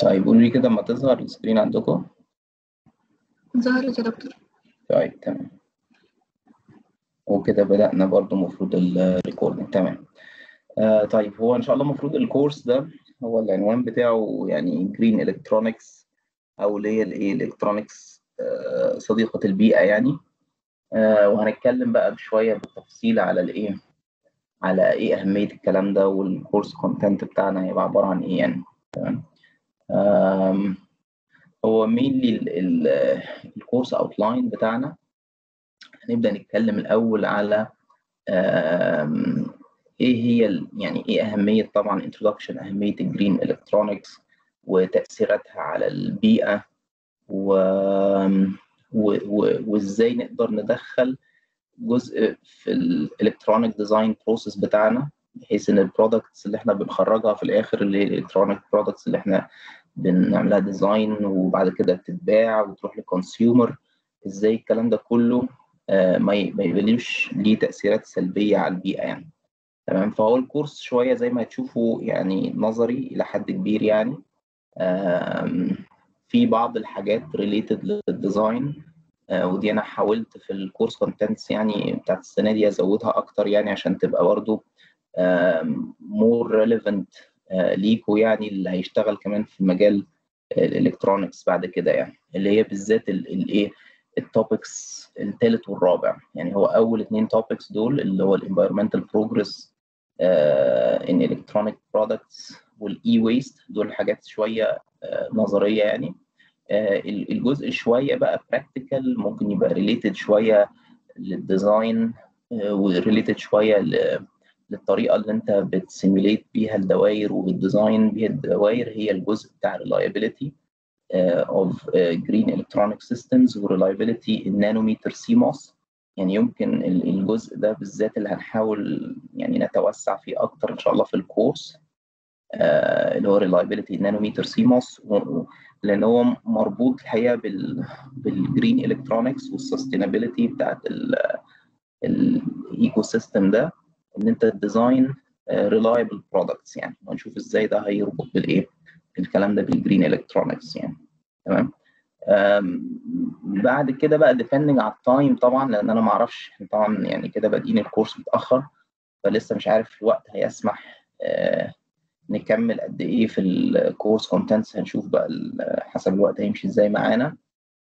طيب قولوا لي كده اما تظهر ال screen عندكم؟ ظهرت يا دكتور. طيب تمام. وكده بدأنا برضو المفروض ال recording تمام. آه طيب هو إن شاء الله المفروض الكورس ده هو العنوان بتاعه يعني green electronics أو اللي هي الإيه electronics آه صديقة البيئة يعني. آه وهنتكلم بقى بشوية بالتفصيل على الإيه على إيه أهمية الكلام ده وال course content بتاعنا هيبقى عبارة عن إيه يعني تمام. هو مين ال course outline بتاعنا؟ هنبدأ نتكلم الأول على إيه هي يعني إيه أهمية طبعا introduction أهمية ال green electronics وتأثيراتها على البيئة و... وإزاي نقدر ندخل جزء في ال electronic design process بتاعنا بحيث إن ال products اللي إحنا بنخرجها في الآخر اللي ال electronic products اللي إحنا بنعملها design وبعد كده تتباع وتروح لل consumer إزاي الكلام ده كله؟ آه، ما يبقاش ليه تأثيرات سلبية على البيئة يعني. تمام؟ فهو الكورس شوية زي ما هتشوفوا يعني نظري إلى حد كبير يعني. في بعض الحاجات related لل design ودي أنا حاولت في ال course contents يعني بتاعت السنة دي أزودها أكتر يعني عشان تبقى برضه more relevant ليكوا يعني اللي هيشتغل كمان في مجال ال electronics بعد كده يعني. اللي هي بالذات الايه ال topics الثالث والرابع. يعني هو أول اثنين topics دول اللي هو ال environmental progress in electronic products وال e-waste دول حاجات شوية آه، نظرية يعني. آه، الجزء شوية بقى practical ممكن يبقى related شوية لل design و related شوية للطريقة اللي انت بت simulate بيها الدوائر وبت design بيها الدوائر هي الجزء بتاع reliability uh, of uh, green electronic systems و reliability in nanometer CMOS يعني يمكن ال- الجزء ده بالذات اللي هنحاول يعني نتوسع فيه أكتر إن شاء الله في الكورس آه، اللي هو CMOS و- و- لأن هو مربوط الحقيقة بال بال green electronics وال sustainability بتاعت ال ecosystem ده. إن أنت ت design reliable products يعني. ونشوف إزاي ده هيربط بالإيه؟ الكلام ده بال green electronics يعني. تمام؟ بعد كده بقى depending على التايم طبعا لأن أنا ما أعرفش طبعا يعني كده بادئين الكورس متأخر فلسه مش عارف الوقت هيسمح آه، نكمل قد إيه في ال course contents هنشوف بقى حسب الوقت هيمشي إزاي معانا.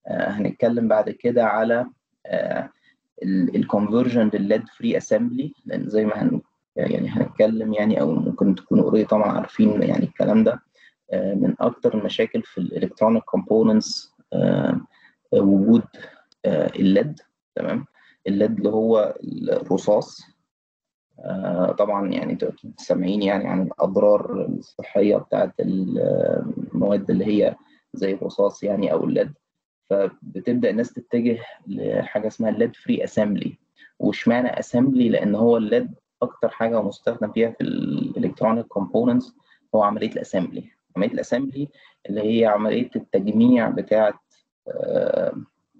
آه، هنتكلم بعد كده على ال conversion لل lead-free assembly لأن زي ما هن يعني هنتكلم يعني أو ممكن تكونوا already طبعا عارفين يعني الكلام ده آه، من أكتر المشاكل في ال electronic components وجود آه، ال lead تمام؟ ال lead اللي هو الرصاص آه، طبعا يعني أنتوا أكيد سامعين يعني عن الأضرار الصحية بتاعت المواد اللي هي زي الرصاص يعني أو ال lead فبتبدأ الناس تتجه لحاجة اسمها ال lead free assembly واشمعنى assembly لأن هو ال lead أكتر حاجة مستخدم فيها في ال electronic components هو عملية ال assembly عملية ال assembly اللي هي عملية التجميع بتاعة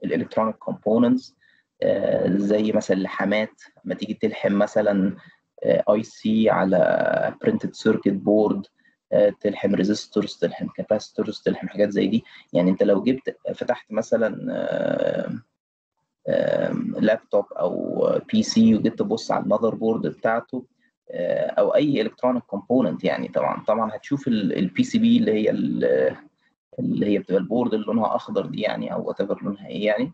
ال electronic components زي مثلا اللحامات لما تيجي تلحم مثلا IC على printed circuit board تلحم resistors تلحم capacitors تلحم حاجات زي دي يعني انت لو جبت فتحت مثلا آه، لابتوب أو PC وجيت تبص على ال motherboard بتاعته آه، أو اي electronic component يعني طبعا طبعا هتشوف ال PCB اللي هي ال- اللي هي بتبقى ال board اللي لونها اخضر دي يعني أو what لونها إيه يعني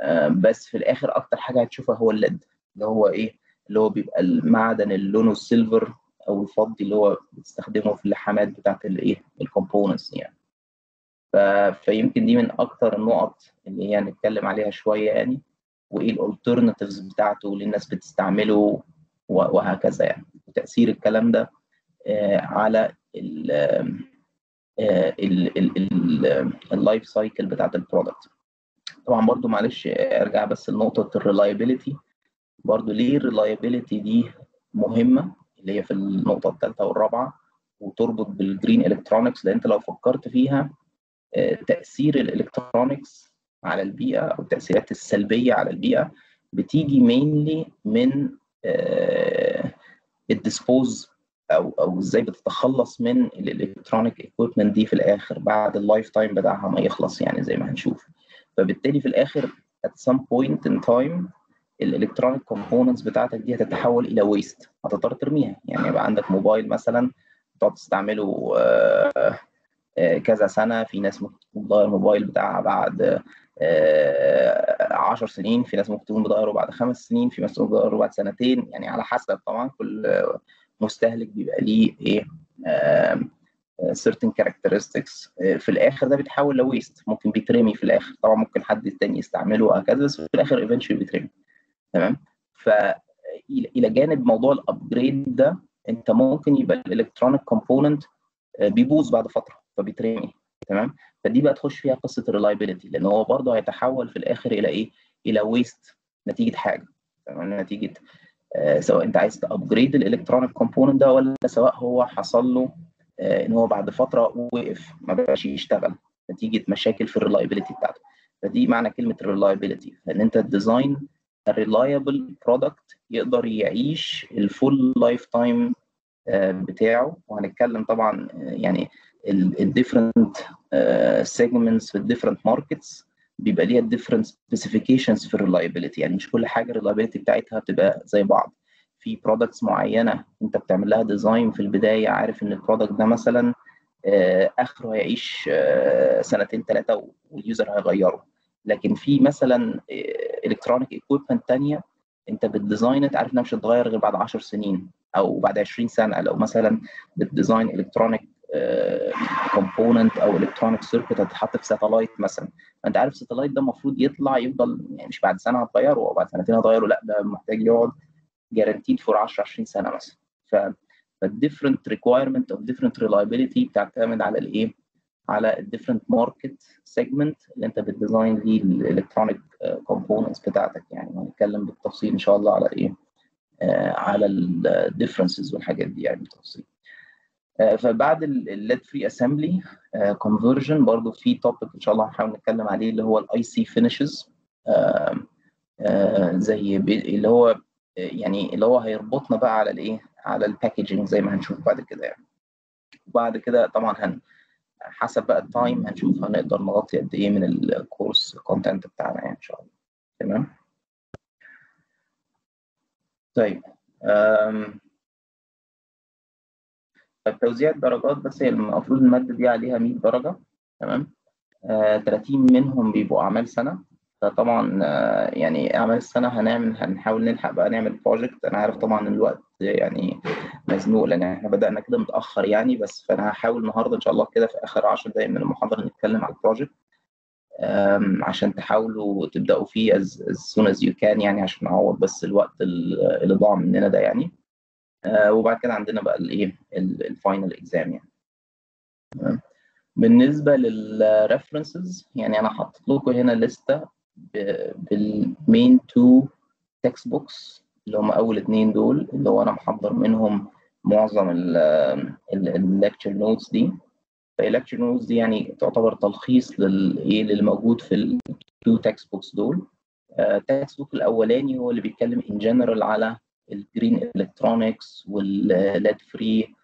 آه، بس في الآخر أكتر حاجة هتشوفها هو ال lead اللي هو إيه اللي هو بيبقى المعدن اللي لونه ال silver أو الفضي اللي هو بتستخدمه في اللحامات بتاعت الايه ال components يعني. ف... فيمكن دي من أكتر النقط اللي هي هنتكلم عليها شوية يعني وإيه ال alternatives بتاعته اللي الناس بتستعمله وهكذا يعني. وتأثير الكلام ده آه، على ال ال life cycle بتاعت ال product طبعا برضو معلش أرجع بس لنقطة ال reliability برضو ليه ال reliability دي مهمة؟ اللي هي في النقطة الثالثه والرابعة وتربط بال green electronics لأن أنت لو فكرت فيها آه، تأثير ال electronics على البيئة أو التأثيرات السلبية على البيئة بتيجي mainly من ال dispose أو أو إزاي بتتخلص من ال electronic equipment دي في الآخر بعد ال lifetime بتاعها ما يخلص يعني زي ما هنشوف. فبالتالي في الآخر at some point in time ال electronic components بتاعتك دي هتتحول إلى waste هتضطر ترميها. يعني يبقى عندك موبايل مثلا تقعد تستعمله آه كذا سنة. في ناس ممكن تكون بتغير الموبايل بتاعها بعد 10 سنين. في ناس ممكن تكون بتغيره بعد خمس سنين. في ناس ممكن بتغيره بعد سنتين. يعني على حسب طبعا كل مستهلك بيبقى ليه إيه certain characteristics. في الآخر ده بيتحول ل waste ممكن بيترمي في الآخر. طبعا ممكن حد تاني يستعمله وهكذا بس في الآخر eventually بيترمي. تمام؟ فالى جانب موضوع ال upgrade ده أنت ممكن يبقى ال electronic component بيبوظ بعد فترة فبيترمي تمام؟ فدي بقى تخش فيها قصة ال reliability لأن هو برضه هيتحول في الآخر إلى إيه؟ إلى waste نتيجة حاجة تمام؟ نتيجة آه سواء أنت عايز ت upgrade ال electronic component ده ولا سواء هو حصل له آه إن هو بعد فترة وقف ما بقاش يشتغل نتيجة مشاكل في ال reliability بتاعته. فدي معنى كلمة ال reliability إن أنت ت design reliable product يقدر يعيش ال full lifetime بتاعه. وهنتكلم طبعا يعني ال different segments في ال different markets بيبقى ليها different specifications في ال reliability يعني مش كل حاجة ال reliability بتاعتها بتبقى زي بعض. في products معينة انت بتعمل لها design في البداية عارف إن ال product ده مثلا آخره هيعيش سنتين ثلاثة وال user هيغيره. لكن في مثلا electronic equipment ثانية انت بت design عارف انها مش هتتغير غير بعد 10 سنين أو بعد 20 سنة. لو مثلا بت design electronic component أو electronic circuit هتتحط في satellite مثلا. فانت عارف ال satellite ده المفروض يطلع يفضل يعني مش بعد سنة هتغيره أو بعد سنتين هتغيره لا ده محتاج يقعد guaranteed for 10 20 سنة مثلا. ف فال different requirement of different reliability بتعتمد على الايه؟ على ال different market segment اللي انت بت design ليه ال electronic components بتاعتك يعني هنتكلم بالتفصيل إن شاء الله على إيه؟ آه على ال differences والحاجات دي يعني بالتفصيل. آه فبعد ال lead free assembly conversion برضه في topic إن شاء الله هنحاول نتكلم عليه اللي هو ال IC finishes زي اللي هو يعني اللي هو هيربطنا بقى على الإيه؟ على ال packaging زي ما هنشوف بعد كده يعني. وبعد كده طبعا هن حسب بقى ال time هنشوف هنقدر نغطي قد إيه من ال course content بتاعنا يعني إن شاء الله. تمام؟ طيب أم. توزيع الدرجات بس هي المفروض المادة دي عليها 100 درجة تمام؟ آه 30 منهم بيبقوا أعمال سنة. فطبعا آه يعني أعمال السنة هنعمل هنحاول نلحق بقى نعمل project أنا عارف طبعا الوقت يعني مزنوق لأن إحنا بدأنا كده متأخر يعني بس فأنا هحاول النهارده إن شاء الله كده في آخر 10 دقائق من المحاضرة نتكلم على ال project عشان تحاولوا تبدأوا فيه as, as soon as you can يعني عشان نعوض بس الوقت اللي ضاع مننا ده يعني. آه وبعد كده عندنا بقى الايه ال final exam يعني. بالنسبة لل references يعني أنا حاطط لكم هنا لسته بال main two textbooks اللي هم أول اتنين دول اللي هو أنا محضر منهم معظم ال lecture notes دي. فال lecture notes دي يعني تعتبر تلخيص للايه اللي موجود في ال two textbooks دول. ال textbook الأولاني هو اللي بيتكلم in general على ال green electronics وال lead free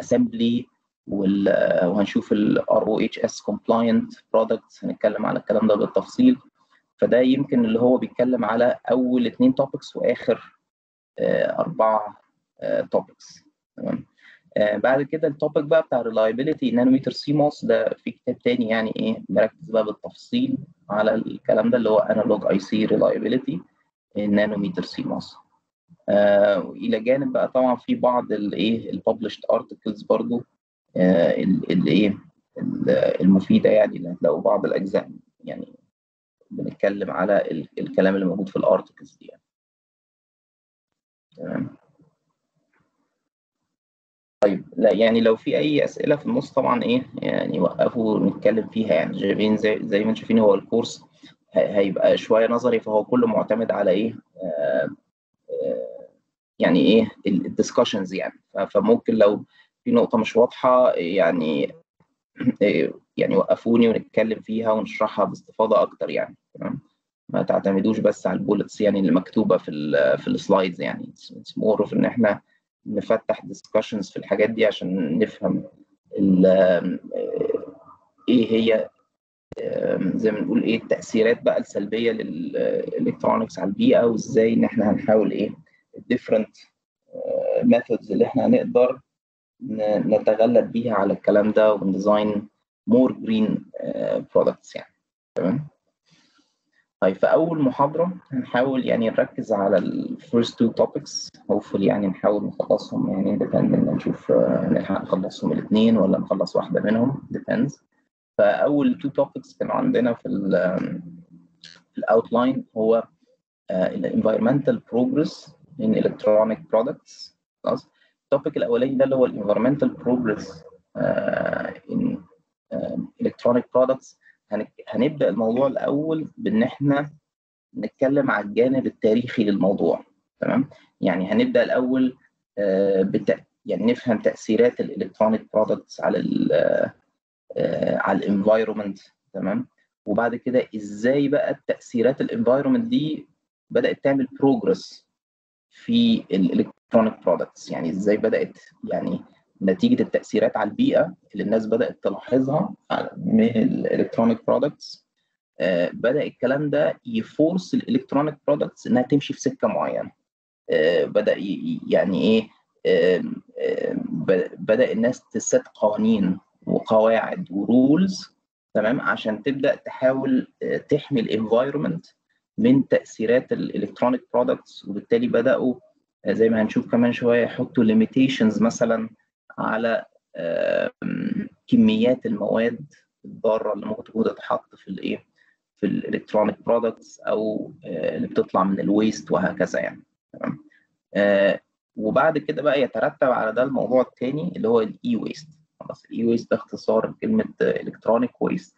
assembly وهنشوف ال ROHS compliant products هنتكلم على الكلام ده بالتفصيل. فده يمكن اللي هو بيتكلم على أول اثنين topics وآخر آه أربعة topics تمام؟ آه بعد كده ال topic بقى بتاع reliability nanometer CMOS ده في كتاب تاني يعني إيه مركز بقى بالتفصيل على الكلام ده اللي هو analog IC reliability nanometer CMOS آه إلى جانب بقى طبعا في بعض الايه ال published articles برضو. الايه المفيدة يعني اللي هتلاقوا بعض الأجزاء يعني بنتكلم على الكلام اللي موجود في ال articles دي يعني. تمام. طيب لا يعني لو في أي أسئلة في النص طبعا إيه يعني وقفوا نتكلم فيها يعني. شايفين زي زي ما أنتم شايفين هو الكورس هيبقى شوية نظري فهو كله معتمد على إيه آه آه يعني إيه ال discussions يعني. فممكن لو في نقطة مش واضحة يعني يعني وقفوني ونتكلم فيها ونشرحها باستفاضة أكتر يعني تمام؟ ما تعتمدوش بس على ال bullets يعني اللي مكتوبة في ال في ال slides يعني more of إن إحنا نفتح discussions في الحاجات دي عشان نفهم إيه هي زي ما نقول إيه التأثيرات بقى السلبية لل electronics على البيئة وإزاي إن إحنا هنحاول إيه ال different methods اللي إحنا هنقدر نتغلب بيها على الكلام ده ون design more green products يعني. تمام؟ طيب في أول محاضرة هنحاول يعني نركز على ال first two topics hopefully يعني نحاول نخلصهم يعني depend نشوف نلحق نخلصهم الاثنين ولا نخلص واحدة منهم. Depends. فأول two topics كانوا عندنا في ال outline هو ال environmental progress in electronic products. خلاص؟ ال topic الأولاني ده اللي هو ال environmental progress in electronic products. هنبدأ الموضوع الأول بإن إحنا نتكلم على الجانب التاريخي للموضوع تمام؟ يعني هنبدأ الأول بت... يعني نفهم تأثيرات ال electronic products على ال على environment تمام؟ وبعد كده إزاي بقى تأثيرات ال environment دي بدأت تعمل progress في ال electronic products يعني إزاي بدأت؟ يعني نتيجة التأثيرات على البيئة اللي الناس بدأت تلاحظها من ال electronic products آه بدأ الكلام ده ي force ال electronic products إنها تمشي في سكة معينة. آه بدأ يعني إيه؟ آه بدأ الناس تسن قوانين وقواعد و rules تمام؟ عشان تبدأ تحاول تحمي ال environment من تأثيرات ال electronic products وبالتالي بدأوا زي ما هنشوف كمان شوية يحطوا limitations مثلا على كميات المواد الضارة اللي ممكن تكون تتحط في الايه في ال electronic products أو اللي بتطلع من ال waste وهكذا يعني. تمام؟ وبعد كده بقى يترتب على ده الموضوع الثاني اللي هو ال e-waste خلاص ال e-waste ده اختصار electronic waste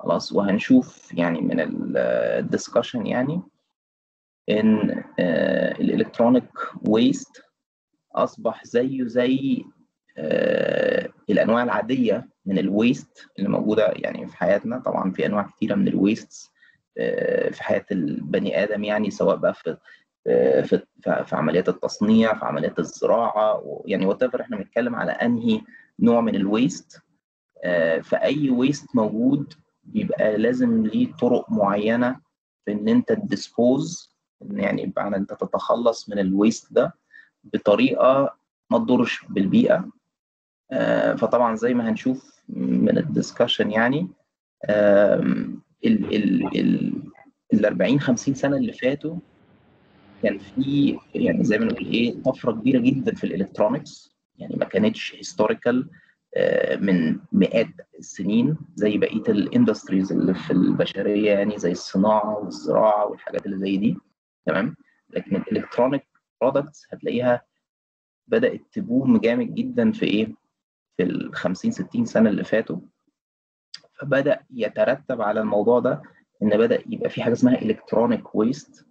خلاص وهنشوف يعني من ال discussion يعني إن ال electronic waste أصبح زيه زي الأنواع العادية من ال waste اللي موجودة يعني في حياتنا. طبعا في أنواع كثيره من ال waste في حياة البني آدم يعني سواء بقى في في في عمليات التصنيع في عمليات الزراعة يعني what إحنا بنتكلم على أنهي نوع من ال waste فأي waste موجود بيبقى لازم ليه طرق معينة في إن أنت ت dispose يعني بمعنى أنت تتخلص من ال waste ده بطريقة ما تضرش بالبيئة. فطبعا زي ما هنشوف من ال discussion يعني ال ال ال ال 40 50 سنة اللي فاتوا كان في يعني زي ما نقول إيه طفرة كبيرة جدا في ال electronics يعني ما كانتش historical من مئات السنين زي بقية ال industries اللي في البشرية يعني زي الصناعة والزراعة والحاجات اللي زي دي. تمام؟ لكن ال electronic products هتلاقيها بدأت ت boom جامد جدا في إيه؟ في ال 50 60 سنة اللي فاتوا. فبدأ يترتب على الموضوع ده إن بدأ يبقى في حاجة اسمها electronic waste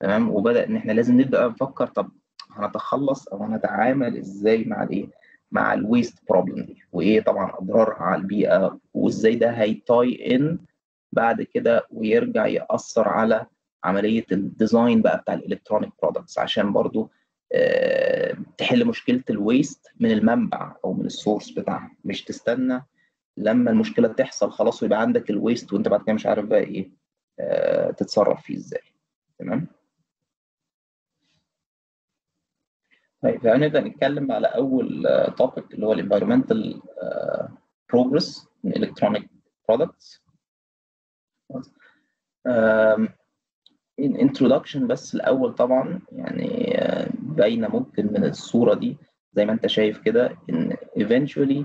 تمام؟ وبدأ إن إحنا لازم نبدأ نفكر طب هنتخلص أو هنتعامل إزاي مع الإيه؟ مع ال waste problem دي؟ وإيه طبعا اضرارها على البيئة؟ وإزاي ده هي tie in بعد كده ويرجع يأثر على عملية ال design بقى بتاع ال electronic products عشان برضو أه تحل مشكلة ال waste من المنبع أو من ال source بتاعها. مش تستنى لما المشكلة تحصل خلاص ويبقى عندك ال waste وانت بعد كده مش عارف بقى إيه أه تتصرف فيه إزاي. تمام؟ طيب هنبدا نتكلم على أول topic اللي هو ال environmental progress in electronic products. Introduction بس الأول طبعا يعني باينة ممكن من الصورة دي زي ما أنت شايف كده إن eventually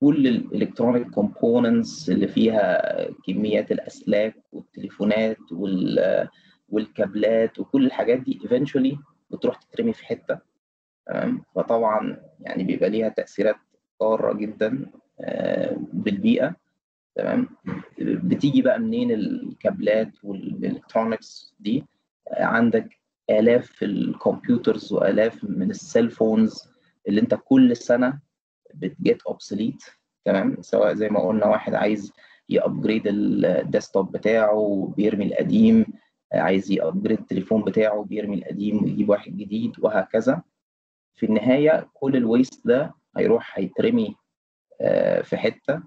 كل ال electronic components اللي فيها كميات الأسلاك والتليفونات وال والكابلات وكل الحاجات دي eventually بتروح تترمي في حتة. تمام؟ فطبعا يعني بيبقى ليها تأثيرات ضاره جدا بالبيئة. تمام؟ بتيجي بقى منين الكابلات وال electronics دي؟ عندك آلاف ال computers وآلاف من ال cell phones اللي انت كل سنة بت get obsolete تمام؟ سواء زي ما قلنا واحد عايز ي upgrade ال desktop بتاعه بيرمي القديم عايز ي upgrade التليفون بتاعه بيرمي القديم ويجيب واحد جديد وهكذا. في النهاية كل ال waste ده هيروح هيترمي في حتة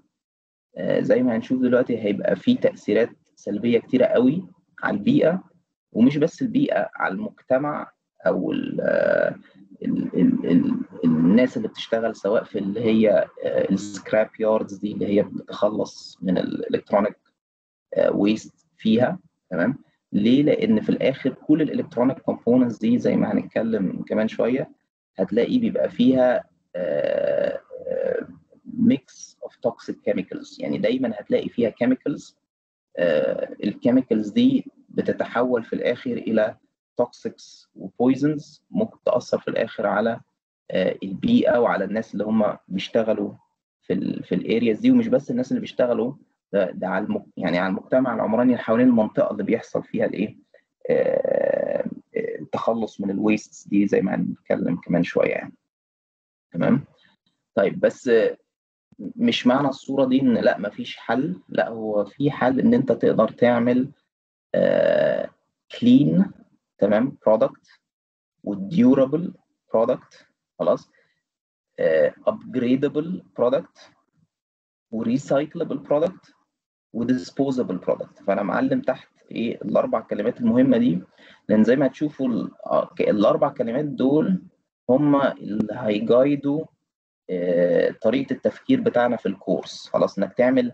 زي ما هنشوف دلوقتي هيبقى فيه تأثيرات سلبية كتيرة قوي على البيئة ومش بس البيئة على المجتمع أو ال ال ال ال الناس اللي بتشتغل سواء في اللي هي ال scrap yards دي اللي هي بتخلص من ال electronic waste فيها تمام ليه؟ لأن في الآخر كل ال electronic components دي زي ما هنتكلم كمان شوية هتلاقي بيبقى فيها mix of toxic chemicals يعني دايما هتلاقي فيها chemicals ال chemicals دي بتتحول في الآخر إلى toxics و poisons ممكن تأثر في الآخر على البيئة وعلى الناس اللي هم بيشتغلوا في ال في ال areas دي. ومش بس الناس اللي بيشتغلوا ده, ده على الم... يعني على المجتمع العمراني اللي حوالين المنطقة اللي بيحصل فيها الإيه آه... التخلص من ال waste دي زي ما هنتكلم كمان شوية يعني. تمام؟ طيب بس مش معنى الصورة دي إن لأ مفيش حل. لأ هو في حل إن أنت تقدر تعمل clean uh, تمام product و durable product خلاص upgradable product و recyclable product و disposable product فأنا معلم تحت إيه الأربع كلمات المهمة دي لأن زي ما هتشوفوا الأربع كلمات دول هم اللي هي guide وا طريقة التفكير بتاعنا في ال course. خلاص إنك تعمل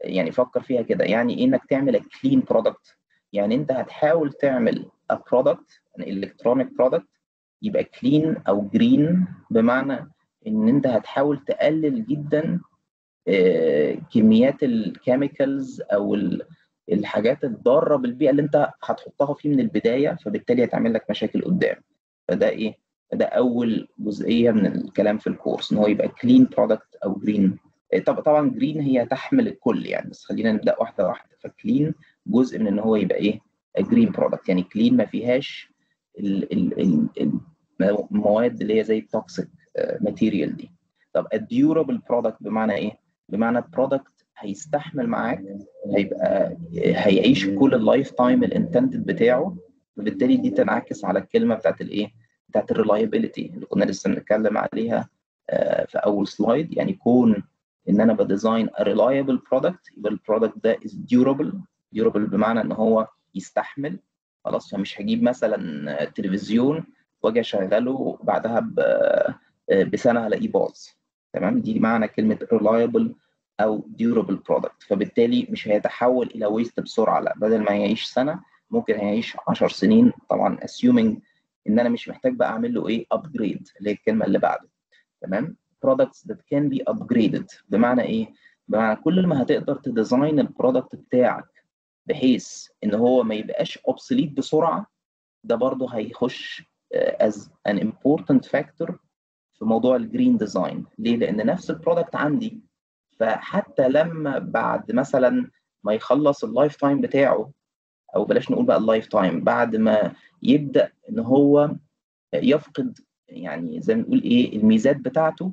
يعني فكر فيها كده. يعني إيه إنك تعمل clean product يعني أنت هتحاول تعمل an electronic product يبقى clean أو green بمعنى إن أنت هتحاول تقلل جدا كميات ال chemicals أو الحاجات الضارة بالبيئة اللي أنت هتحطها فيه من البداية فبالتالي هتعمل لك مشاكل قدام. فده إيه؟ ده أول جزئية من الكلام في ال course إن هو يبقى clean product أو green طب طبعا green هي تحمل الكل يعني بس خلينا نبدأ واحدة واحدة. ف clean جزء من إن هو يبقى إيه؟ green product يعني clean ما فيهاش المواد اللي هي زي ال toxic material دي. طب ال durable product بمعنى إيه؟ بمعنى ال product هيستحمل معاك هيبقى هيعيش كل ال life time ال intended بتاعه وبالتالي دي تنعكس على الكلمة بتاعت الإيه؟ بتاعت ال reliability اللي كنا لسه بنتكلم عليها في أول slide يعني يكون إن أنا ب design reliable product يبقى ال product ده is durable. durable بمعنى إن هو يستحمل. خلاص فمش هجيب مثلا تلفزيون وأجي أشغله بعدها بسنة هلاقيه باظ. تمام؟ دي معنى كلمة reliable أو durable product. فبالتالي مش هيتحول إلى ويست بسرعة. لا بدل ما يعيش سنة ممكن هيعيش 10 سنين. طبعا assuming إن أنا مش محتاج بقى أعمل له إيه؟ upgrade اللي هي الكلمة اللي بعده. تمام؟ products that can be upgraded. بمعنى إيه؟ بمعنى كل ما هتقدر ت design ال product بتاعك بحيث إن هو ما يبقاش obsolete بسرعة ده برضه هيخش as an important factor في موضوع ال green design ليه؟ لأن نفس ال product عندي فحتى لما بعد مثلا ما يخلص ال life time بتاعه أو بلاش نقول بقى ال life time بعد ما يبدأ إن هو يفقد يعني زي ما نقول إيه الميزات بتاعته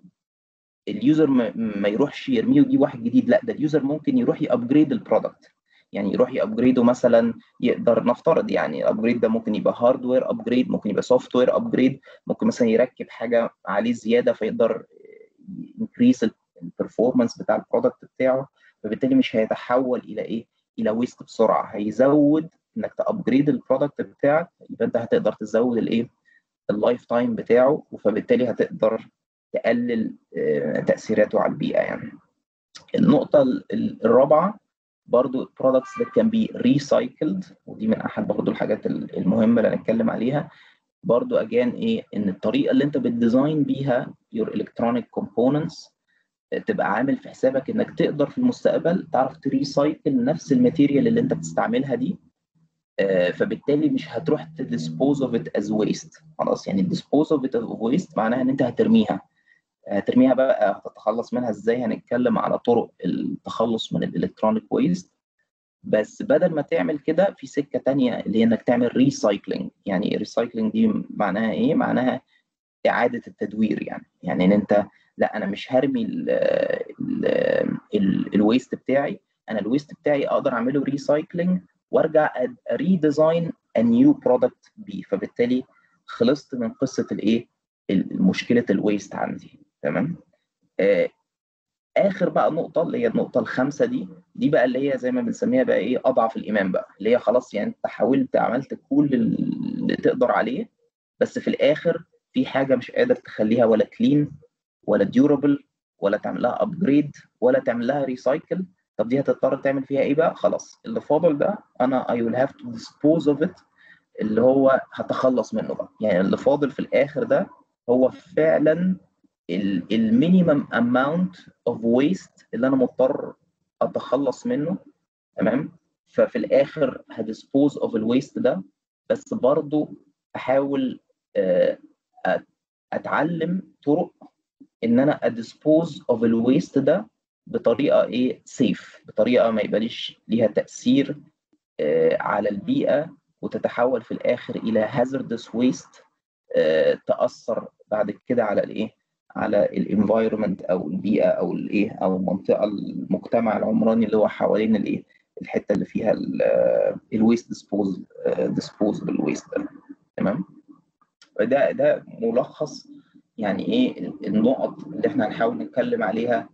ال user ما يروحش يرميه ويجيب واحد جديد لأ ده ال user ممكن يروح ي upgrade ال product يعني يروح ي upgrade ه مثلا يقدر نفترض يعني ال upgrade ده ممكن يبقى hardware upgrade ممكن يبقى software upgrade ممكن مثلا يركب حاجة عليه زيادة فيقدر increase ال performance بتاع ال product بتاعه فبالتالي مش هيتحول إلى إيه؟ waste بسرعة. هيزود إنك ت upgrade ال product بتاعك يبقى أنت هتقدر تزود الايه ال life time بتاعه فبالتالي هتقدر تقلل تأثيراته على البيئة يعني. النقطة الرابعة برضو products that can be recycled ودي من أحد برضو الحاجات المهمة اللي هنتكلم عليها. برضو again إيه؟ إن الطريقة اللي أنت بت design بيها your electronic components تبقى عامل في حسابك إنك تقدر في المستقبل تعرف ت recycle نفس ال material اللي أنت بتستعملها دي فبالتالي مش هتروح ت dispose of it as waste خلاص يعني dispose of it waste معناها إن أنت هترميها. هترميها بقى هتتخلص منها إزاي؟ هنتكلم على طرق التخلص من ال electronic waste بس بدل ما تعمل كده في سكة تانية اللي هي إنك تعمل recycling يعني recycling دي معناها إيه؟ معناها إعادة التدوير يعني. يعني إن أنت لا أنا مش هرمي ال waste بتاعي. أنا ال waste بتاعي أقدر أعمله recycling وأرجع redesign new product بيه فبالتالي خلصت من قصة الايه مشكلة ال waste عندي. تمام؟ آه آخر بقى نقطة اللي هي النقطة الخامسة دي دي بقى اللي هي زي ما بنسميها بقى إيه؟ أضعف الإيمان بقى. اللي هي خلاص يعني أنت حاولت عملت كل اللي تقدر عليه بس في الآخر في حاجة مش قادر تخليها ولا clean ولا durable ولا تعمل لها upgrade ولا تعمل لها recycle طب دي هتضطر تعمل فيها إيه بقى؟ خلاص اللي فاضل ده أنا I will have to dispose of it اللي هو هتخلص منه بقى. يعني اللي فاضل في الآخر ده هو فعلا ال minimum amount of waste اللي أنا مضطر أتخلص منه. تمام؟ ففي الآخر ه dispose of ال waste ده. بس برضو أحاول أتعلم طرق إن أنا a dispose of ال waste ده بطريقة إيه safe بطريقة ما يبقاليش ليها تأثير على البيئة وتتحول في الآخر إلى hazardous waste تأثر بعد كده على الإيه؟ على ال environment أو البيئة أو الإيه؟ أو المنطقة المجتمع العمراني اللي هو حوالين الإيه؟ الحتة اللي فيها ال waste dispose disposable waste تمام؟ ده ده ملخص يعني إيه النقط اللي إحنا هنحاول نتكلم عليها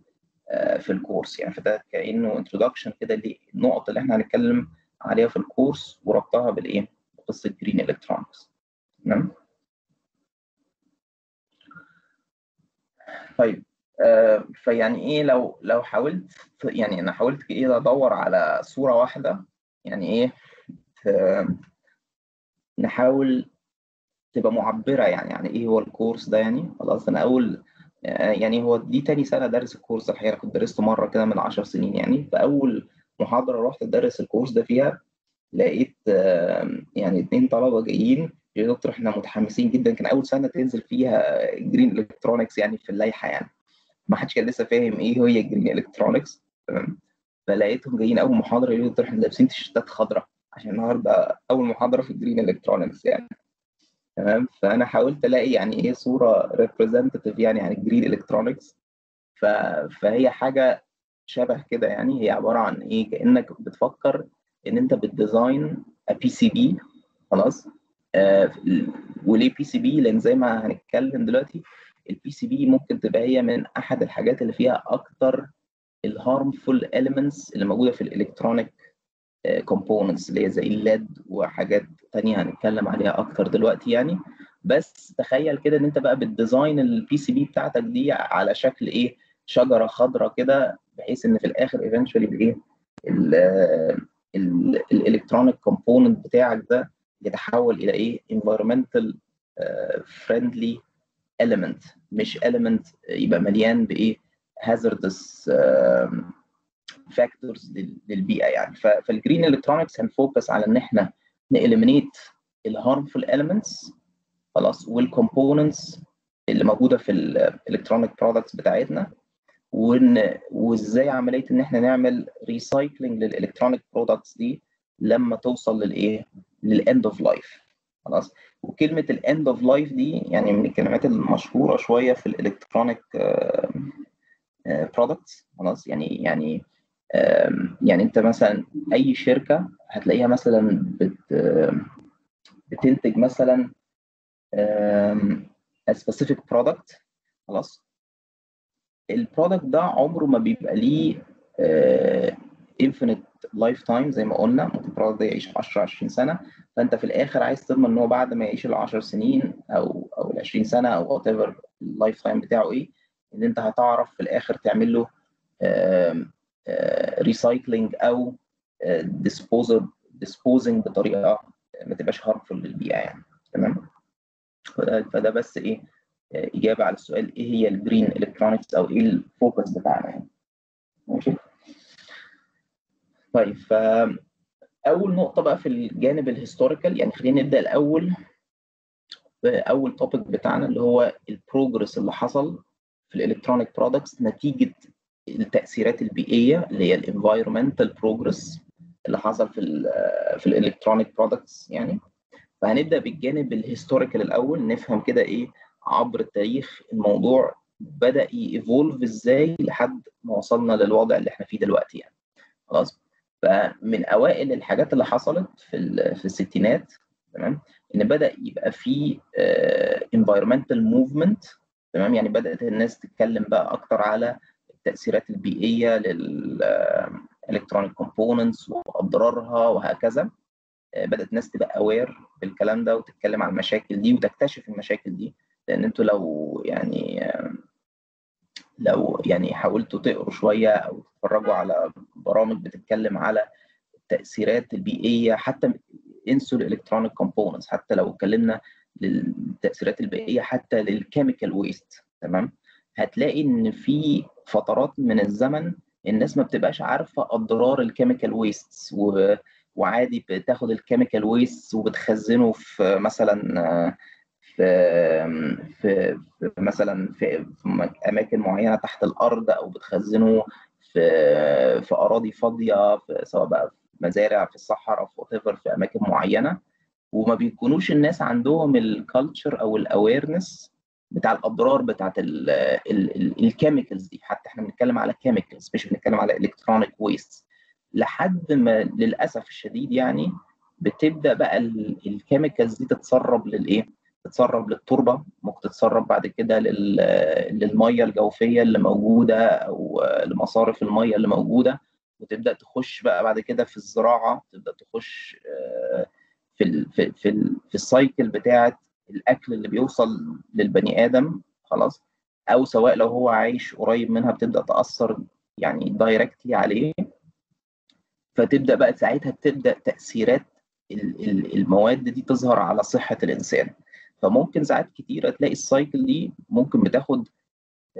في الكورس. يعني فده كأنه introduction كده للنقط اللي إحنا هنتكلم عليها في الكورس وربطها بالإيه؟ بقصة green electronics تمام؟ طيب آه فيعني إيه لو لو حاولت يعني أنا حاولت إيه أدور على صورة واحدة يعني إيه نحاول تبقى معبرة يعني يعني إيه هو الكورس ده يعني؟ خلاص أنا أول يعني هو دي تاني سنة دارس الكورس الحقيقة كنت درسته مرة كده من 10 سنين يعني. فأول محاضرة رحت أدرس الكورس ده فيها لقيت يعني اتنين طلبة جايين يا دكتور إحنا متحمسين جدا. كان أول سنة تنزل فيها green electronics يعني في اللائحة يعني. ما حدش كان لسه فاهم إيه هي green electronics تمام؟ فلقيتهم جايين أول محاضرة يقولوا دكتور إحنا لابسين تيشيرتات خضراء عشان النهارده أول محاضرة في ال green electronics يعني. تمام؟ فأنا حاولت ألاقي يعني إيه صورة representative يعني عن ال green electronics. فهي حاجة شبه كده يعني هي عبارة عن إيه؟ كأنك بتفكر إن أنت بت design PCB خلاص؟ آه وليه PCB لأن زي ما هنتكلم دلوقتي ال PCB ممكن تبقى هي من أحد الحاجات اللي فيها أكتر ال harmful elements اللي موجودة في ال electronic components اللي هي زي ال lead وحاجات تانية هنتكلم عليها أكتر دلوقتي يعني. بس تخيل كده إن أنت بقى بت design ال PCB بتاعتك دي على شكل إيه؟ شجرة خضراء كده بحيث إن في الآخر eventually بايه ال electronic component بتاعك ده يتحول إلى إيه؟ environmental friendly element. مش element يبقى مليان بإيه؟ hazardous factors للبيئة يعني. فال green electronics هن focus على إن إحنا ن eliminate ال harmful elements خلاص وال components اللي موجودة في ال electronic products بتاعتنا وان وإزاي عملية إن إحنا نعمل recycling لل electronic products دي لما توصل للايه لل end of life خلاص. وكلمة ال end of life دي يعني من الكلمات المشهورة شوية في ال electronic products خلاص. يعني يعني يعني انت مثلا أي شركة هتلاقيها مثلا بت بتنتج مثلا specific product خلاص. ال product ده عمره ما بيبقى ليه infinite lifetime زي ما قلنا ممكن ال product ده يعيش 10 20 سنة. فأنت في الآخر عايز تضمن إن هو بعد ما يعيش ال 10 سنين أو أو ال 20 سنة أو whatever ال lifetime بتاعه إيه إن أنت هتعرف في الآخر تعمل له recycling أو disposer disposing بطريقة ما تبقاش harmful للبيئة يعني. تمام؟ فده بس إيه إجابة على السؤال إيه هي ال green electronics أو إيه ال focus بتاعنا يعني؟ ماشي؟ طيب أول نقطة بقى في الجانب ال historical يعني خلينا نبدأ الأول باول topic بتاعنا اللي هو ال progress اللي حصل في ال electronic products نتيجة التأثيرات البيئية اللي هي ال environmental progress اللي حصل في ال في ال electronic products يعني. فهنبدأ بالجانب ال historical الأول نفهم كده إيه عبر التاريخ الموضوع بدأ ي evolve إزاي لحد ما وصلنا للوضع اللي إحنا فيه دلوقتي يعني. خلاص؟ فمن أوائل الحاجات اللي حصلت في في الستينات تمام؟ إن بدأ يبقى في environmental movement تمام؟ يعني بدأت الناس تتكلم بقى أكتر على التأثيرات البيئية لل electronic components وأضرارها وهكذا. بدأت الناس تبقى aware بالكلام ده وتتكلم عن المشاكل دي وتكتشف المشاكل دي. لأن أنتوا لو يعني لو يعني حاولتوا تقروا شوية أو تتفرجوا على برامج بتتكلم على التأثيرات البيئية حتى انسوا ال electronic components حتى لو اتكلمنا للتأثيرات البيئية حتى لل chemical waste تمام؟ هتلاقي إن في فترات من الزمن الناس ما بتبقاش عارفة أضرار ال chemical waste و... وعادي بتاخد ال chemical waste وبتخزنه في مثلا في في, مثلا في, أماكن معينة تحت الأرض أو بتخزنه في في أراضي فاضية سواء بقى في مزارع في الصحراء في في أماكن معينة. وما بيكونوش الناس عندهم ال culture أو ال awareness بتاع الأضرار بتاعت ال chemicals دي. حتى إحنا بنتكلم على chemicals مش بنتكلم على electronic waste لحد ما للأسف الشديد يعني بتبدأ بقى ال chemicals دي تتسرب للإيه؟ تتسرب للتربة ممكن تتسرب بعد كده للمية الجوفية اللي موجودة أو لمصارف المية اللي موجودة. وتبدأ تخش بقى بعد كده في الزراعة تبدأ تخش في ال في في, في ال cycle بتاعه الأكل اللي بيوصل للبني آدم خلاص أو سواء لو هو عايش قريب منها بتبدأ تأثر يعني directly عليه. فتبدأ بقى ساعتها تبدا تأثيرات المواد دي تظهر على صحة الإنسان. فممكن ساعات كتيرة تلاقي ال cycle دي ممكن بتاخد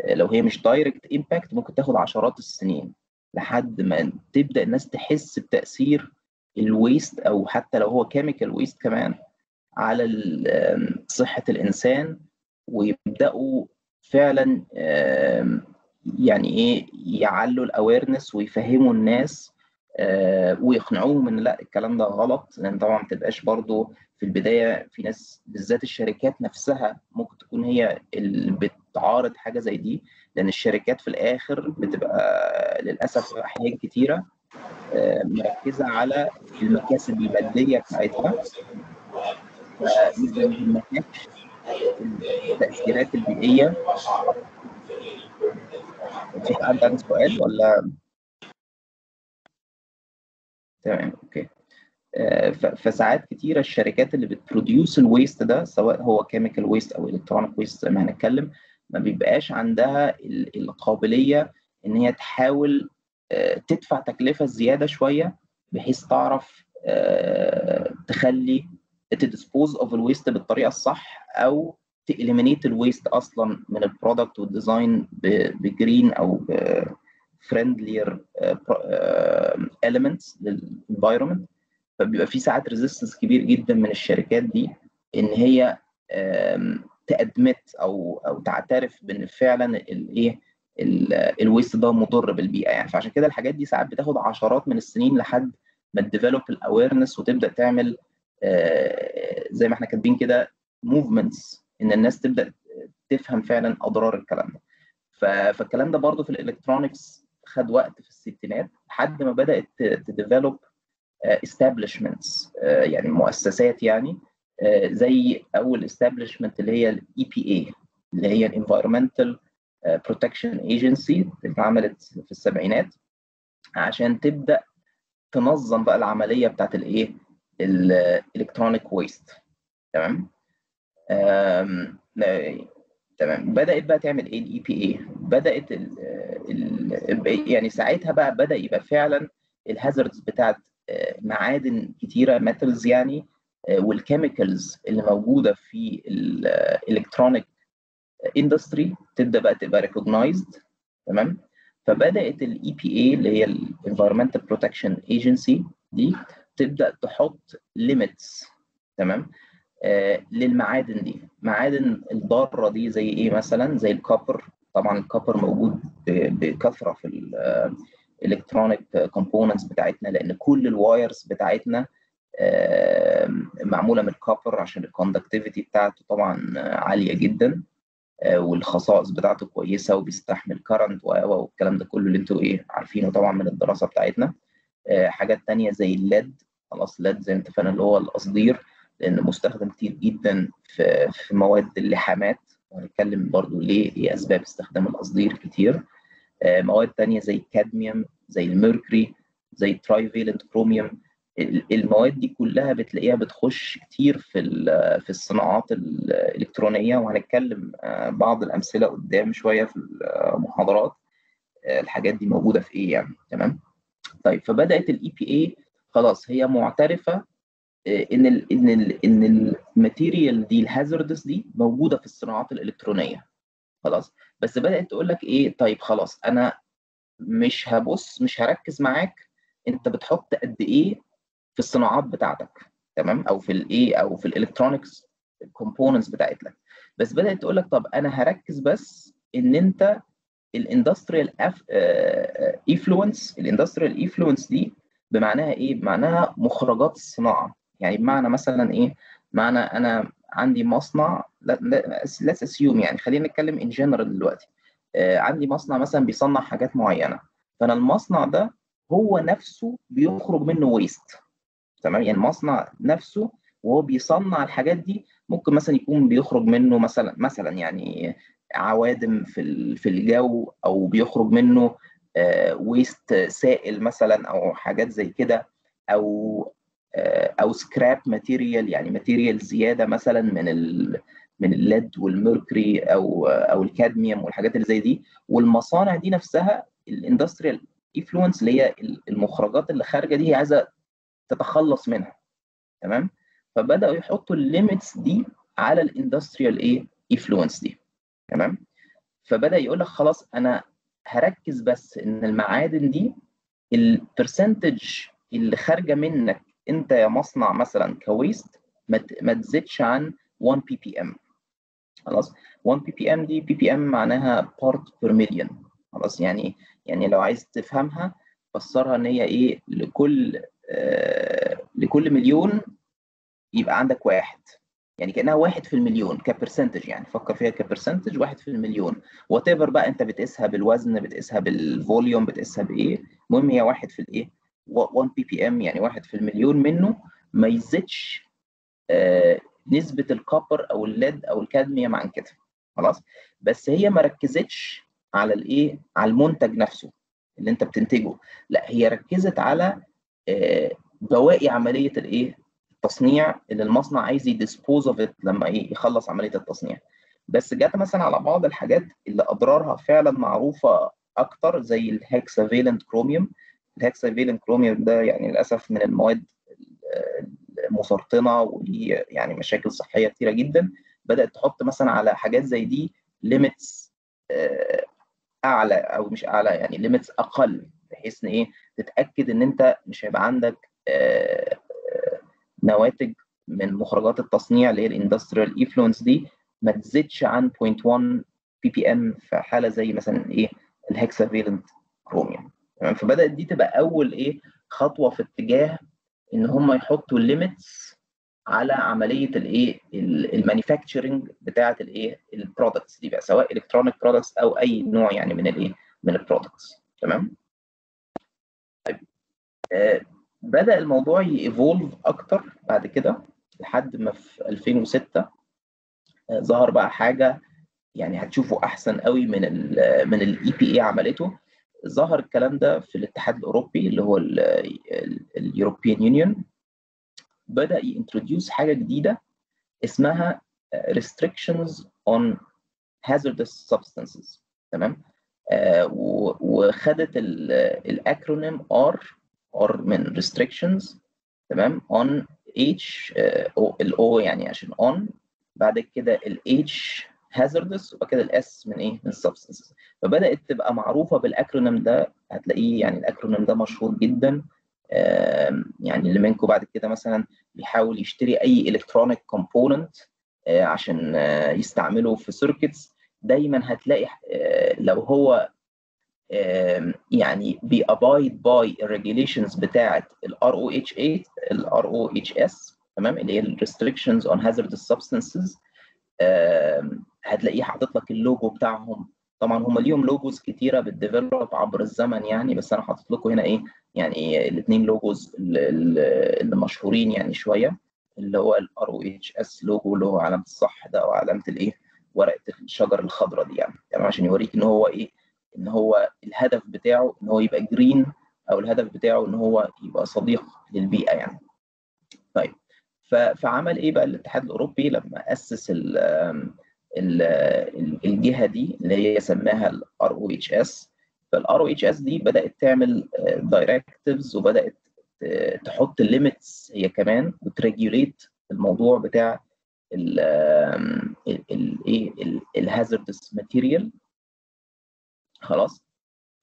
لو هي مش direct impact ممكن تاخد عشرات السنين لحد ما تبدأ الناس تحس بتأثير ال waste أو حتى لو هو chemical waste كمان. على صحة الإنسان ويبدأوا فعلا يعني إيه يعلوا الاويرنس ويفهموا الناس ويقنعوهم إن لأ الكلام ده غلط. لأن طبعا ما تبقاش برضو في البداية في ناس بالذات الشركات نفسها ممكن تكون هي اللي بتعارض حاجة زي دي. لأن الشركات في الآخر بتبقى للأسف أحيان كتيرة مركزة على المكاسب المادية بتاعتها. التاثيرات البيئية. في حد عنده سؤال ولا؟ تمام okay. فساعات كتيرة الشركات اللي بت produce ال waste ده سواء هو chemical waste أو electronic waste زي ما هنتكلم ما بيبقاش عندها القابلية إن هي تحاول تدفع تكلفة زيادة شوية بحيث تعرف تخلي ت dispose of ال waste بالطريقة الصح أو ت eliminate ال waste أصلا من ال product وال design ب green أو friendlier elements لل environment فبيبقى في ساعات resistance كبير جدا من الشركات دي إن هي ت admit أو أو تعترف بإن فعلا الايه ال waste ده مضر بالبيئة. يعني فعشان كده الحاجات دي ساعات بتاخد عشرات من السنين لحد ما ت develop ال awareness وتبدأ تعمل زي ما إحنا كاتبين كده movements إن الناس تبدأ تفهم فعلا أضرار الكلام ده. فالكلام ده برضه في ال electronics خد وقت في الستينات لحد ما بدأت ت develop establishments يعني مؤسسات يعني زي أول establishment اللي هي ال EPA اللي هي ال Environmental Protection Agency اتعملت في السبعينات عشان تبدأ تنظم بقى العملية بتاعت الإيه؟ ال electronic waste تمام؟ تمام. بدأت بقى تعمل إيه ال EPA بدأت ال ال يعني ساعتها بقى بدأ يبقى فعلا ال hazards بتاعت معادن كتيرة metals يعني وال chemicals اللي موجودة في ال electronic industry تبدأ بقى تبقى recognized تمام؟ فبدأت ال EPA اللي هي ال Environmental Protection Agency دي تبدأ تحط limits تمام؟ آه للمعادن دي. معادن الضارة دي زي إيه مثلا؟ زي ال copper طبعا ال copper موجود بكثرة في ال electronic components بتاعتنا لأن كل ال wires بتاعتنا آه معمولة من ال copper عشان ال conductivity بتاعته طبعا عالية جدا آه والخصائص بتاعته كويسة وبيستحمل current والكلام ده كله اللي أنتوا إيه عارفينه طبعا من الدراسة بتاعتنا. حاجات تانية زي ال lead. خلاص lead زي ما اتفقنا اللي هو القصدير لأن مستخدم كتير جدا في في مواد اللحامات. وهنتكلم برضو ليه إيه أسباب استخدام القصدير كتير. مواد تانية زي ال cadmium زي ال mercury زي ال trivalent chromium المواد دي كلها بتلاقيها بتخش كتير في في الصناعات الإلكترونية. وهنتكلم بعض الأمثلة قدام شوية في المحاضرات. الحاجات دي موجودة في إيه يعني؟ تمام؟ طيب فبدأت ال EPA خلاص هي معترفة إن ال إن ال إن ال material دي ال hazardous دي موجودة في الصناعات الإلكترونية. خلاص. بس بدأت تقول لك إيه طيب خلاص أنا مش هبص مش هركز معاك أنت بتحط قد إيه في الصناعات بتاعتك تمام؟ أو في الايه أو في ال electronics ال components بتاعتك. بس بدأت تقول لك طب أنا هركز بس إن أنت ال industrial effluents ال industrial effluents دي بمعناها إيه؟ بمعناها مخرجات الصناعه يعني بمعنى مثلا إيه؟ معنى أنا عندي مصنع let's assume يعني خلينا نتكلم in general دلوقتي. آه عندي مصنع مثلا بيصنع حاجات معينة. فأنا المصنع ده هو نفسه بيخرج منه waste تمام؟ يعني المصنع نفسه وهو بيصنع الحاجات دي ممكن مثلا يكون بيخرج منه مثلا مثلا يعني عوادم في في الجو أو بيخرج منه آه waste سائل مثلا أو حاجات زي كده أو آه أو scrap material يعني material زيادة مثلا من ال من ال lead وال mercury أو أو ال cadmium والحاجات اللي زي دي. والمصانع دي نفسها ال industrial effluents اللي هي المخرجات اللي خارجة دي عايزة تتخلص منها. تمام؟ فبدأوا يحطوا ال limits دي على ال industrial إيه؟ effluents دي. تمام؟ فبدأ يقول لك خلاص أنا هركز بس إن المعادن دي ال percentage اللي خارجة منك أنت يا مصنع مثلا ك waste ما تزيدش عن 1 ppm خلاص؟ 1 ppm دي ppm معناها part per million خلاص؟ يعني يعني لو عايز تفهمها فسرها إن هي إيه لكل آه لكل مليون يبقى عندك واحد. يعني كأنها واحد في المليون ك percentage يعني فكر فيها ك percentage واحد في المليون. whatever بقى أنت بتقيسها بالوزن بتقيسها بال volume بتقيسها بإيه؟ المهم هي واحد في الإيه؟ 1 ppm يعني واحد في المليون منه ما يزيدش آه نسبة ال copper أو ال lead أو الكادميوم عن كده. خلاص. بس هي ما ركزتش على الإيه؟ على المنتج نفسه اللي أنت بتنتجه. لا هي ركزت على آه بواقي عملية الإيه؟ التصنيع اللي المصنع عايز ي dispose of لما يخلص عملية التصنيع. بس جت مثلا على بعض الحاجات اللي أضرارها فعلا معروفة أكتر زي ال hexavalent chromium. ال hexavalent chromium ده يعني للأسف من المواد المسرطنة وليه يعني مشاكل صحية كتيرة جدا. بدأت تحط مثلا على حاجات زي دي limits أعلى أو مش أعلى يعني limits أقل بحيث إن إيه؟ تتأكد إن أنت مش هيبقى عندك نواتج من مخرجات التصنيع اللي هي ال industrial effluents دي ما تزيدش عن 0.1 ppm في حالة زي مثلا إيه ال hexavalent chromium تمام؟ فبدأت دي تبقى أول إيه خطوة في اتجاه إن هم يحطوا limits على عملية الايه ال manufacturing بتاعة الايه ال products دي بقى سواء electronic products أو أي نوع يعني من الايه من ال products تمام؟ طيب. آه بدأ الموضوع ي evolve أكتر بعد كده لحد ما في 2006 آه ظهر بقى حاجة يعني هتشوفوا أحسن قوي من ال من ال EPA عملته. ظهر الكلام ده في الاتحاد الأوروبي اللي هو ال European Union بدأ ي introduce حاجة جديدة اسمها restrictions on hazardous substances. تمام؟ آه وخدت ال acronym R R من restrictions تمام؟ on H ال O يعني عشان on. بعد كده ال H hazardous وبعد كده ال S من إيه؟ من substances. فبدأت تبقى معروفة بال acronym ده هتلاقيه يعني ال acronym ده مشهور جدا. يعني اللي منكم بعد كده مثلا بيحاول يشتري أي electronic component عشان يستعمله في circuits دايما هتلاقي لو هو يعني بي abide by ال regulations بتاعه الار أو اتش 8 الار أو اتش اس تمام؟ اللي هي ال restrictions on hazardous substances هتلاقيه حاطط لك اللوجو بتاعهم. طبعا هم ليهم logos كتيرة بت develop عبر الزمن يعني بس أنا حاطط لكم هنا إيه؟ يعني الاثنين logos اللي مشهورين يعني شوية اللي هو ال RoHS logo اللي هو علامة الصح ده أو علامه الإيه؟ ورقة الشجر الخضراء دي يعني. تمام؟ عشان يوريك إن هو إيه؟ إن هو الهدف بتاعه إن هو يبقى green أو الهدف بتاعه إن هو يبقى صديق للبيئة يعني. طيب فعمل إيه بقى الاتحاد الأوروبي لما أسس ال ال الجهة دي اللي هي سماها الار أو اتش اس فالار أو اتش اس دي بدأت تعمل directives وبدأت تحط limits هي كمان وت regulate الموضوع بتاع الايه ال hazardous material خلاص؟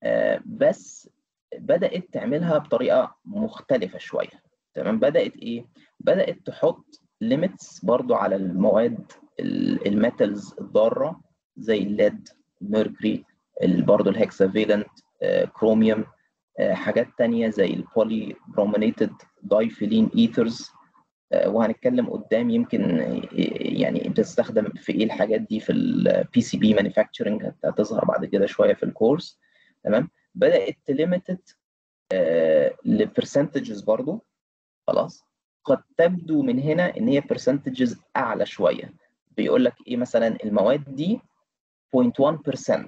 آه بس بدأت تعملها بطريقة مختلفة شوية. تمام؟ بدأت إيه؟ بدأت تحط limits برضو على المواد ال metals الضارة زي ال lead mercury برضو ال hexavalent آه كروميوم آه حاجات تانية زي ال polybrominated diphenyl ethers وهنتكلم قدام يمكن يعني بتستخدم في إيه الحاجات دي في ال PCB manufacturing هتظهر بعد كده شوية في الكورس تمام؟ بدأت ت limit ل percentages برضو. خلاص؟ قد تبدو من هنا إن هي percentages أعلى شوية. بيقول لك إيه مثلا؟ المواد دي 0.1%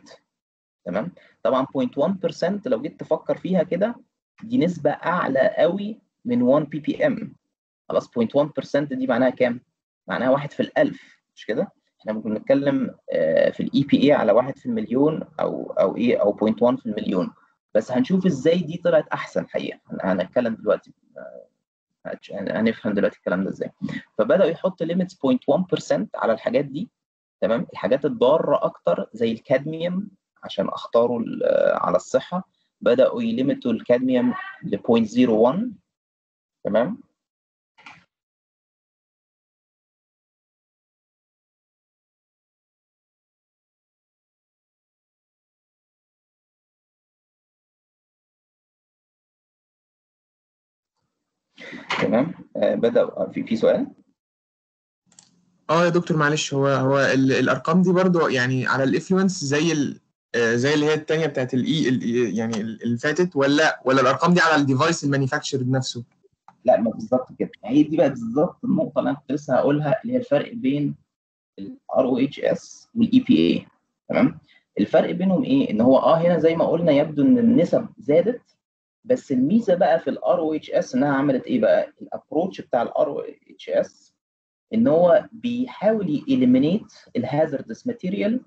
تمام؟ طبعا 0.1% لو جيت تفكر فيها كده دي نسبة أعلى قوي من 1 ppm خلاص 0.1% دي معناها كام؟ معناها واحد في الألف مش كده؟ إحنا ممكن نتكلم في ال EPA على واحد في المليون أو أو إيه أو 0.1 في المليون. بس هنشوف إزاي دي طلعت أحسن حقيقة. هنتكلم دلوقتي هنفهم دلوقتي الكلام ده إزاي. فبدأوا يحطوا limits 0.1% على الحاجات دي تمام؟ الحاجات الضارة أكتر زي الكادميوم عشان اختاروا على الصحة. بدأوا يليمتوا الكادميوم ل 0.01 تمام؟ تمام؟ آه بدأ في في سؤال؟ آه يا دكتور معلش هو هو ال- الأرقام دي برضو يعني على ال effluents زي ال آه، زي اللي هي التانية بتاعت ال E ال- يعني ال- اللي فاتت ولا ولا الأرقام دي على ال device ال manufacture نفسه؟ لا ما بالظبط كده. هي دي بقى بالظبط النقطة اللي أنا كنت لسه هقولها اللي هي الفرق بين ال RoHS وال EPA تمام؟ الفرق بينهم إيه؟ إن هو آه هنا زي ما قلنا يبدو إن النسب زادت بس الميزة بقى في ال RoHS إنها عملت إيه بقى؟ ال approach بتاع ال Ro HS إن هو بيحاول ي eliminate ال hazardous material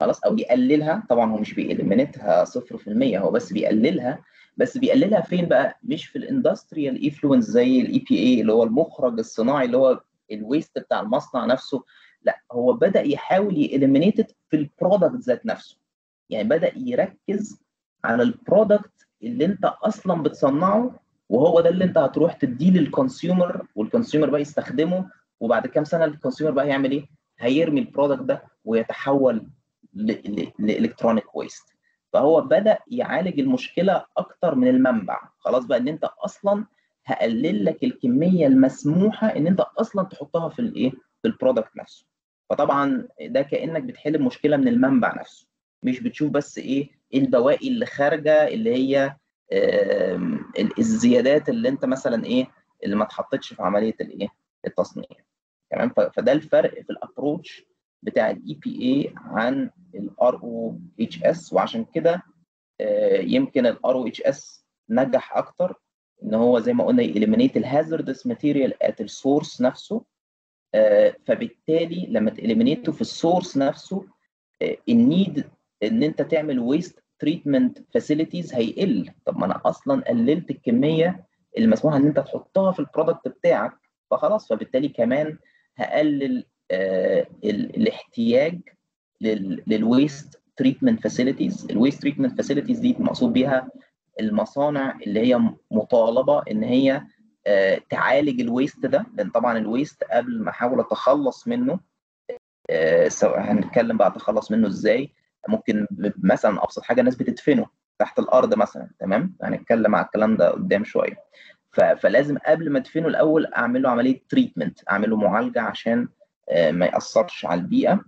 خلاص أو يقللها. طبعا هو مش بي eliminate ها 0% هو بس بيقللها. بس بيقللها فين بقى؟ مش في ال industrial effluents زي ال EPA اللي هو المخرج الصناعي اللي هو ال waste بتاع المصنع نفسه. لا هو بدأ يحاول ي eliminate في ال product ذات نفسه. يعني بدأ يركز على ال product اللي انت أصلا بتصنعه وهو ده اللي انت هتروح تديه لل consumer وال consumer بقى يستخدمه وبعد كام سنة ال consumer بقى هيعمل إيه؟ هيرمي ال product ده ويتحول ل electronic waste فهو بدأ يعالج المشكلة أكتر من المنبع. خلاص بقى إن انت أصلا هقلل لك الكمية المسموحة إن انت أصلا تحطها في الايه؟ في ال product نفسه. فطبعا ده كأنك بتحل المشكلة من المنبع نفسه. مش بتشوف بس إيه؟ البواقي اللي خارجة اللي هي الزيادات اللي انت مثلا إيه اللي ما اتحطتش في عملية الايه التصنيع. تمام؟ فده الفرق في ال approach بتاع ال EPA عن ال RoHS. وعشان كده يمكن ال RoHS نجح أكتر إن هو زي ما قلنا ي eliminate ال hazardous material at ال source نفسه. فبالتالي لما ت eliminate ه في ال source نفسه ال need إن أنت تعمل waste treatment facilities هيقل. طب ما أنا أصلا قللت الكمية اللي مسموح إن أنت تحطها في ال product بتاعك فخلاص فبالتالي كمان هقلل آه الاحتياج لل waste treatment facilities ال waste treatment facilities دي المقصود بيها المصانع اللي هي مطالبة إن هي آه تعالج ال waste ده لأن طبعا ال waste قبل ما أحاول أتخلص منه آه هنتكلم بقى أتخلص منه إزاي ممكن مثلا أبسط حاجة الناس بتدفنه تحت الأرض مثلا تمام؟ هنتكلم على الكلام ده قدام شوية. فلازم قبل ما ادفنه الأول اعمل له عملية treatment اعمل له معالجة عشان ما يأثرش على البيئة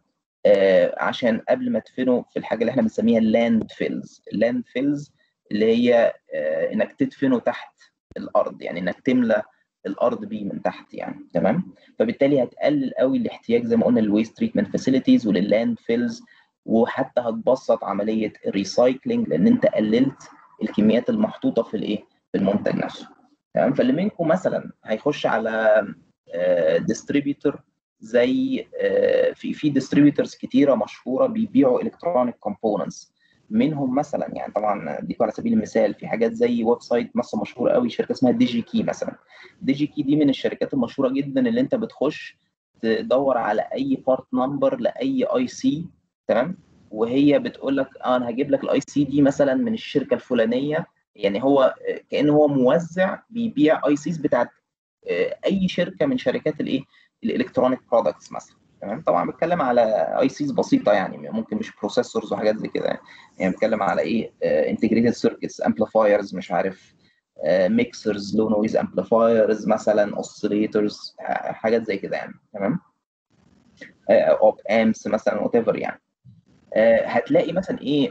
عشان قبل ما ادفنه في الحاجة اللي إحنا بنسميها ال landfills ال landfills اللي هي إنك تدفنه تحت الأرض يعني إنك تملى الأرض بيه من تحت يعني تمام؟ فبالتالي هتقلل قوي الاحتياج زي ما قلنا لل waste treatment facilities ولل landfills وحتى هتبسط عملية ال recycling لأن أنت قللت الكميات المحطوطة في الإيه؟ في المنتج نفسه. تمام؟ فاللي منكم مثلا هيخش على distributor زي آه، في في distributors كتيرة مشهورة بيبيعوا electronic components منهم مثلا يعني طبعا أديكم على سبيل المثال في حاجات زي website مثلا مشهورة قوي شركة اسمها Digi-Key مثلا. Digi-Key دي من الشركات المشهورة جدا اللي أنت بتخش تدور على أي part number لأي IC تمام وهي بتقول لك آه أنا هجيب لك ال IC دي مثلا من الشركة الفلانية. يعني هو كأنه هو موزع بيبيع ICs بتاعت آه، أي شركة من شركات الايه ال electronic products مثلا. تمام؟ طبعا بتكلم على ICs بسيطة يعني ممكن مش processors وحاجات زي كده يعني. يعني بتكلم على إيه integrated circuits amplifiers مش عارف mixers low noise amplifiers مثلا oscillators حاجات زي كده يعني. تمام؟ op amps مثلا whatever يعني. آه، هتلاقي مثلا إيه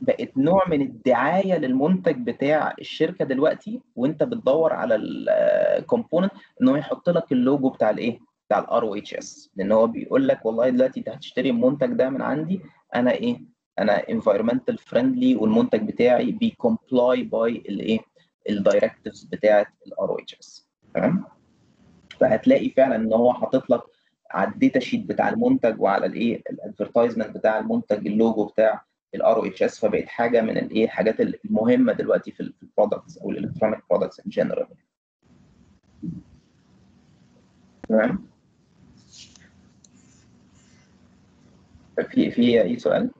بقت نوع من الدعاية للمنتج بتاع الشركة دلوقتي وأنت بتدور على ال component ان هو يحط لك اللوجو بتاع الإيه بتاع ال RoHS لأن هو بيقول لك والله دلوقتي أنت هتشتري المنتج ده من عندي أنا إيه أنا environmental friendly والمنتج بتاعي بي comply by الايه ال directives بتاعة ال RoHS تمام؟ فهتلاقي فعلا إن هو حاطط لك على ال data sheet بتاع المنتج وعلى الايه ال advertisement بتاع المنتج اللوجو بتاع ال RHS فبقت حاجة من الايه الحاجات المهمة دلوقتي في ال products أو ال electronic products in general تمام؟ في في أي سؤال؟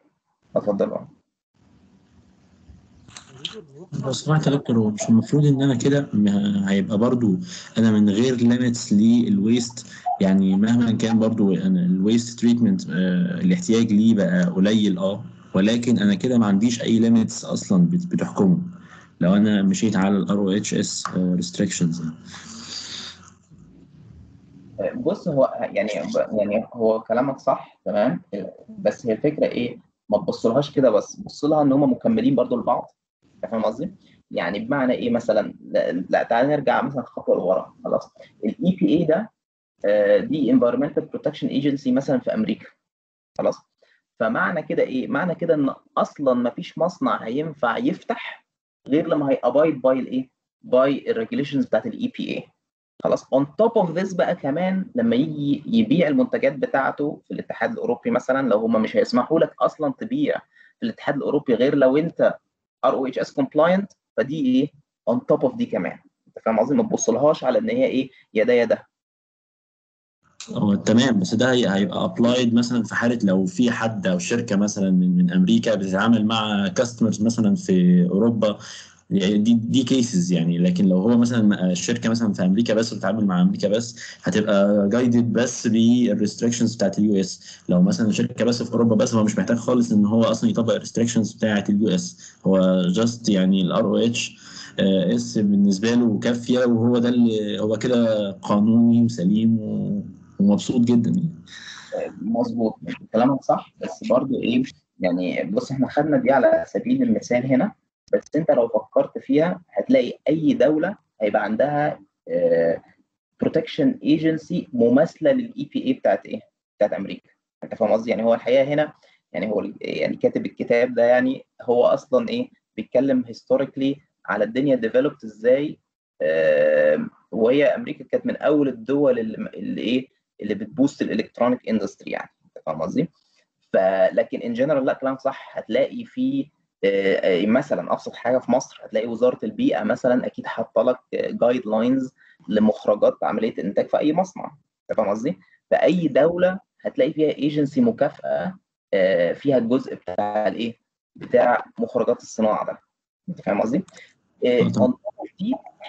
اتفضل. آه لو سمحت يا دكتور هو مش المفروض إن أنا كده هيبقى برضو أنا من غير limits لل waste يعني مهما كان برضو أنا ال waste treatment الاحتياج ليه بقى قليل آه ولكن أنا كده ما عنديش أي limits أصلا بت- بتحكمه. لو أنا مشيت على ال RoHS restrictions بص هو يعني يعني هو كلامك صح تمام؟ بس هي الفكرة إيه؟ ما تبصلهاش كده بس بص لها إن هم مكملين برضو لبعض. فاهم قصدي؟ يعني بمعنى إيه مثلا؟ لا, تعالى نرجع مثلا خطوة لورا خلاص. ال EPA ده آه، دي environmental protection agency مثلا في أمريكا. خلاص. فمعنى كده إيه؟ معنى كده إن أصلا ما فيش مصنع هينفع يفتح غير لما هي abide by الإيه؟ by ال regulations بتاعت ال EPA خلاص. on top of this بقى كمان لما يجي يبيع المنتجات بتاعته في الاتحاد الأوروبي مثلا لو هم مش هيسمحوا لك أصلا تبيع في الاتحاد الأوروبي غير لو أنت RoHS compliant فدي إيه؟ on top of دي كمان. أنت فاهم قصدي؟ ما تبصلهاش على إن هي إيه؟ يا ده يا ده. هو تمام. بس ده هي- هيبقى applied مثلا في حالة لو في حد أو شركة مثلا من من أمريكا بتتعامل مع customers مثلا في أوروبا. يعني دي دي cases يعني. لكن لو هو مثلا الشركة مثلا في أمريكا بس بتتعامل مع أمريكا بس هتبقى guided بس بال restrictions بتاعت ال US لو مثلا شركة بس في أوروبا بس هو مش محتاج خالص إن هو أصلا يطبق ال restrictions بتاعت ال US هو just يعني ال RoHS بالنسبة له كافية وهو ده اللي هو كده قانوني وسليم و- ومبسوط جدا يعني مظبوط كلامك صح بس برضو إيه يعني بص إحنا خدنا دي على سبيل المثال هنا بس أنت لو فكرت فيها هتلاقي أي دولة هيبقى عندها protection agency مماثلة لل EPA بتاعت إيه؟ بتاعت أمريكا أنت فاهم قصدي؟ يعني هو الحقيقة هنا يعني هو يعني كاتب الكتاب ده يعني هو أصلا إيه؟ بيتكلم historically على الدنيا developed إزاي آه، وهي أمريكا كانت من أول الدول اللي إيه اللي بت boost ال electronic industry يعني فاهم قصدي؟ فلكن in general لا كلام صح هتلاقي في آه، آه، مثلا أبسط حاجة في مصر هتلاقي وزارة البيئة مثلا أكيد حاطة لك guidelines لمخرجات عملية الانتاج في أي مصنع أنت فاهم قصدي؟ فأي دولة هتلاقي فيها ايجنسي مكافئة آه، فيها الجزء بتاع الإيه؟ بتاع مخرجات الصناعة ده أنت فاهم قصدي؟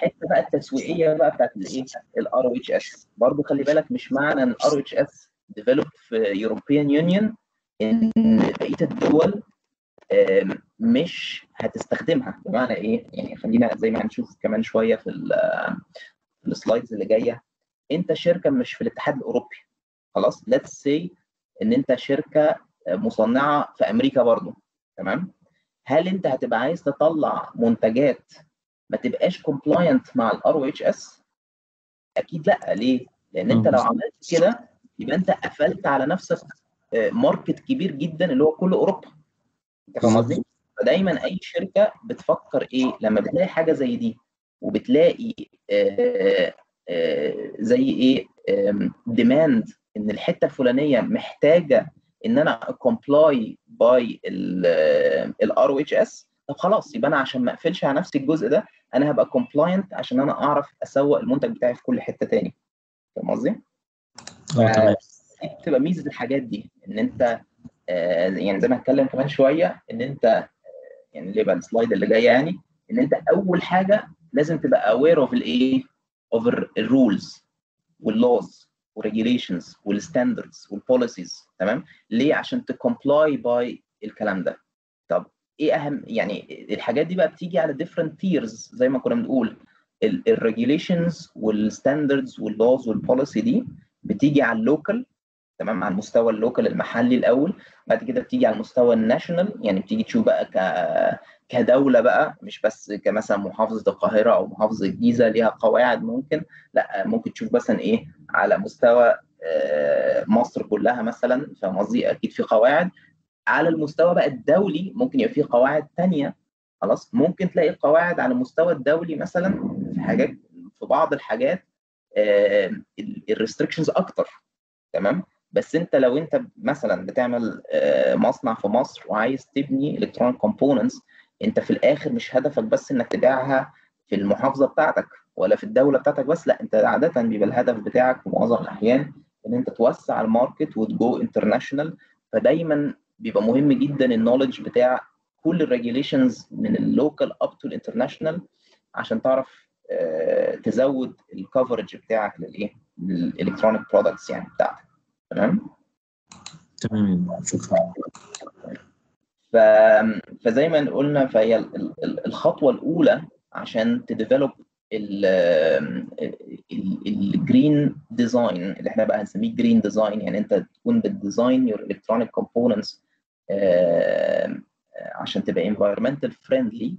آه، طبعاً. on دي حتة بقى التسويقيه بقى بتاعت الايه؟ ال RoHS برضه خلي بالك مش معنى إن ال RoHS developed في European Union إن بقية الدول مش هتستخدمها بمعنى إيه؟ يعني خلينا زي ما هنشوف كمان شوية في ال- في ال slides اللي جاية أنت شركة مش في الاتحاد الأوروبي خلاص let's say إن أنت شركة مصنعة في أمريكا برضو تمام هل أنت هتبقى عايز تطلع منتجات ما تبقاش compliant مع ال RoHS أكيد لأ. ليه؟ لأن أنت لو عملت كده يبقى أنت قفلت على نفسك market كبير جدا اللي هو كل أوروبا. أنت فاهم قصدي؟ فدايما أي شركة بتفكر إيه؟ لما بتلاقي حاجة زي دي وبتلاقي آه آه زي إيه؟ demand إن الحتة الفلانية محتاجة إن أنا comply by ال RoHS طب خلاص يبقى أنا عشان ما أقفلش على نفسي الجزء ده أنا هبقى compliant عشان أنا أعرف أسوق المنتج بتاعي في كل حتة تاني فاهم قصدي؟ آه تمام بتبقى ميزة الحاجات دي إن أنت آه يعني زي ما هتكلم كمان شوية إن أنت آه يعني اللي يبقى ال slide اللي جاية يعني إن أنت أول حاجة لازم تبقى aware of الإيه؟ of ال rules واللوز والريجيليشنز والستاندردز والبوليسيز تمام؟ ليه؟ عشان ت comply by الكلام ده. إيه أهم يعني الحاجات دي بقى بتيجي على different tiers زي ما كنا بنقول. الريجيليشنز والستاندردز واللوز والبوليسي دي بتيجي على ال local تمام؟ على المستوى ال local المحلي الأول. بعد كده بتيجي على المستوى ال national يعني بتيجي تشوف بقى ك كدولة بقى مش بس كمثلا محافظة القاهرة أو محافظة الجيزة ليها قواعد ممكن. لأ ممكن تشوف مثلا إيه؟ على مستوى مصر كلها مثلا فاهم قصدي؟ أكيد في قواعد. على المستوى بقى الدولي ممكن يبقى في قواعد ثانية خلاص؟ ممكن تلاقي القواعد على المستوى الدولي مثلا في حاجات في بعض الحاجات ال restrictions أكتر تمام؟ بس أنت لو أنت مثلا بتعمل مصنع في مصر وعايز تبني electronic components أنت في الآخر مش هدفك بس إنك تبيعها في المحافظة بتاعتك ولا في الدولة بتاعتك بس لأ أنت عادة بيبقى الهدف بتاعك في معظم الأحيان إن أنت توسع ال market وت go international فدايما بيبقى مهم جدا ال knowledge بتاع كل ال regulations من ال local up to ال international عشان تعرف تزود ال coverage بتاعك للايه؟ لل electronic products يعني بتاعتك تمام؟ تمام شكرا ف... فزي ما قلنا فهي الخطوة الأولى عشان ت develop ال green design اللي إحنا بقى هنسميه green design يعني أنت تكون بت design your electronic components عشان تبقى environmental friendly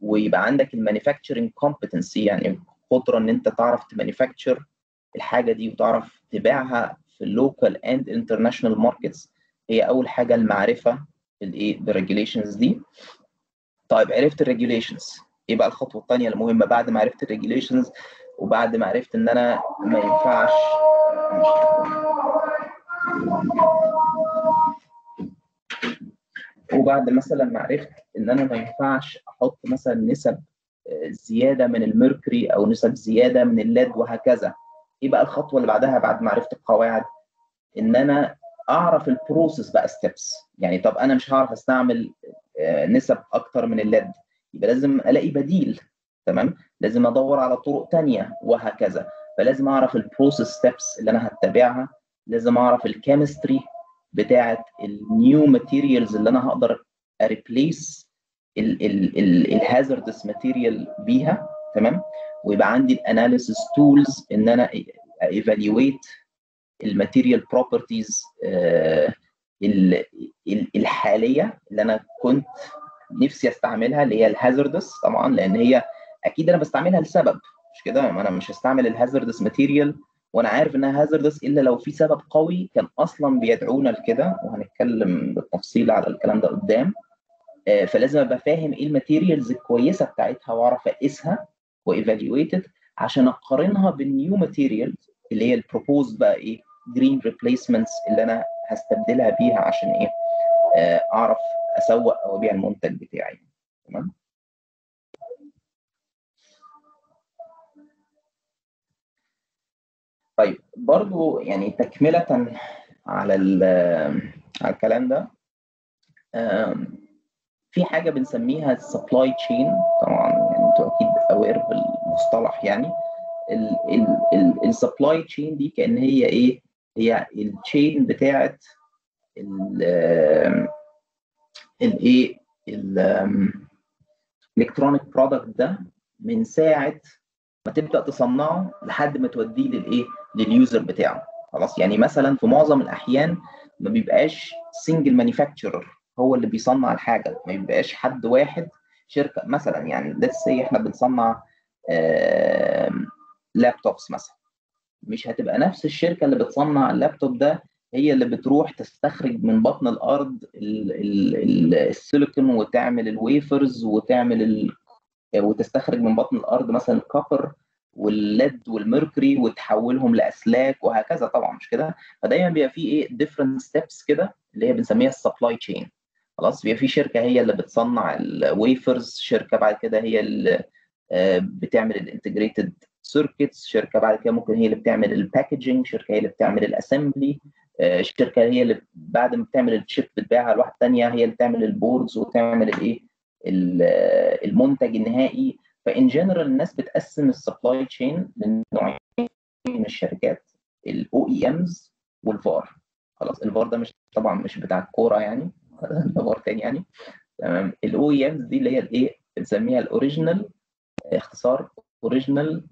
ويبقى عندك ال manufacturing competency يعني قدره إن أنت تعرف ت manufacture الحاجة دي وتعرف تبيعها في ال local and international markets هي أول حاجة المعرفة بالإيه؟ بال regulations دي. طيب عرفت ال regulations إيه بقى الخطوة الثانية المهمة بعد ما عرفت ال regulations وبعد ما عرفت إن أنا ما ينفعش؟ وبعد مثلا ما عرفت إن أنا ما ينفعش أحط مثلا نسب زيادة من ال mercury أو نسب زيادة من ال lead وهكذا. إيه بقى الخطوة اللي بعدها بعد ما عرفت القواعد؟ إن أنا أعرف ال process بقى steps. يعني طب أنا مش هعرف أستعمل نسب أكتر من ال lead. يبقى لازم ألاقي بديل تمام؟ لازم أدور على طرق تانية وهكذا. فلازم أعرف ال process steps اللي أنا هتبعها. لازم أعرف ال chemistry بتاعه ال new materials اللي أنا هقدر ا replace ال hazardous material بيها تمام؟ ويبقى عندي ال analysis tools إن أنا evaluate ال material properties الحالية اللي أنا كنت نفسي أستعملها اللي هي ال hazardous طبعا لأن هي أكيد أنا بستعملها لسبب مش كده؟ أنا مش هستعمل ال hazardous material وأنا عارف إنها hazardous إلا لو في سبب قوي كان أصلا بيدعونا لكده وهنتكلم بالتفصيل على الكلام ده قدام. فلازم أبقى فاهم إيه ال materials الكويسة بتاعتها وأعرف أقيسها و evaluate it عشان أقارنها بال new materials اللي هي ال proposed بقى إيه green replacements اللي أنا هستبدلها بيها عشان إيه أعرف أسوق أو أبيع المنتج بتاعي. تمام؟ طيب برضو يعني تكملة على على الكلام ده في حاجة بنسميها ال supply chain طبعا يعني أنتوا أكيد aware بالمصطلح يعني. ال supply chain دي كأن هي إيه؟ هي ال chain بتاعت الايه ال electronic product ده من ساعة ما تبدأ تصنعه لحد ما توديه للإيه؟ لل user بتاعه. خلاص؟ يعني مثلا في معظم الأحيان ما بيبقاش single manufacturer هو اللي بيصنع الحاجة ما بيبقاش حد واحد شركة. مثلا يعني let's say إحنا بنصنع laptops مثلا. مش هتبقى نفس الشركة اللي بتصنع اللابتوب ده هي اللي بتروح تستخرج من بطن الأرض ال- ال- ال- السيليكون وتعمل ال wafers وتعمل ال... وتستخرج من بطن الأرض مثلا ال copper وال lead وال mercury وتحولهم لأسلاك وهكذا طبعا مش كده؟ فدايما بيبقى في إيه؟ different steps كده اللي هي بنسميها ال supply chain خلاص؟ بيبقى في شركة هي اللي بتصنع ال wafers شركة بعد كده هي اللي آه، بتعمل ال integrated circuits شركة بعد كده ممكن هي اللي بتعمل ال packaging شركة هي اللي بتعمل ال assembly الشركة هي اللي بعد ما بتعمل ال chip بتبيعها لواحدة ثانية هي اللي بتعمل ال boards وتعمل الايه ال- المنتج النهائي. ف in general الناس بتقسم ال supply chain لنوعين من الشركات ال OEMs وال VAR خلاص الفار ده مش طبعا مش بتاع الكورة يعني ده فار تاني يعني. تمام. ال OEMs دي اللي هي الايه بنسميها ال original اختصار original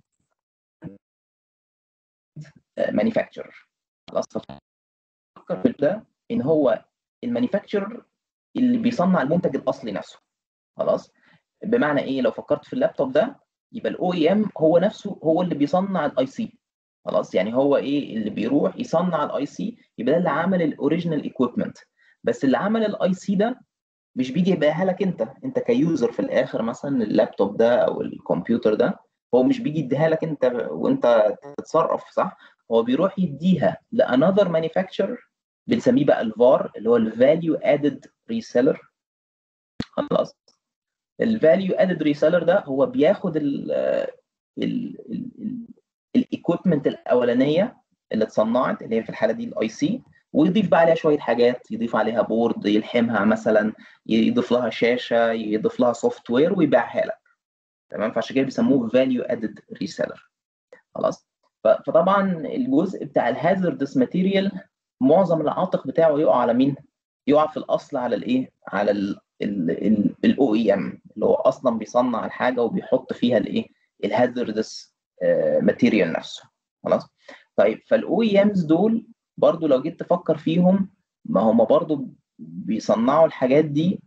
manufacturer خلاص فكر في ده إن هو ال manufacturer اللي بيصنع المنتج الأصلي نفسه. خلاص. بمعنى إيه؟ لو فكرت في اللابتوب ده يبقى ال OEM هو نفسه هو اللي بيصنع ال IC خلاص؟ يعني هو إيه؟ اللي بيروح يصنع ال IC يبقى ده اللي عمل ال original equipment بس اللي عمل ال IC ده مش بيجي يبيعها لك أنت. أنت ك user في الآخر مثلا اللابتوب ده أو الكمبيوتر ده هو مش بيجي يديها لك أنت وأنت تتصرف صح؟ هو بيروح يديها ل another manufacturer بنسميه بقى الفار اللي هو ال value added reseller خلاص؟ ال value added reseller ده هو بياخد ال equipment الاولانيه اللي اتصنعت اللي هي في الحاله دي ال IC ويضيف بقى عليها شوية حاجات يضيف عليها board يلحمها مثلا يضيف لها شاشه يضيف لها software ويبيعها لك تمام فعشان كده بيسموه value added reseller خلاص فطبعا الجزء بتاع ال hazardous material معظم العاتق بتاعه يقع على مين؟ يقع في الاصل على الايه؟ على ال OEM اللي هو أصلا بيصنع الحاجة وبيحط فيها الإيه؟ ال hazardous material نفسه خلاص؟ طيب فال OEMs دول برضو لو جيت تفكر فيهم ما هم برضو بيصنعوا الحاجات دي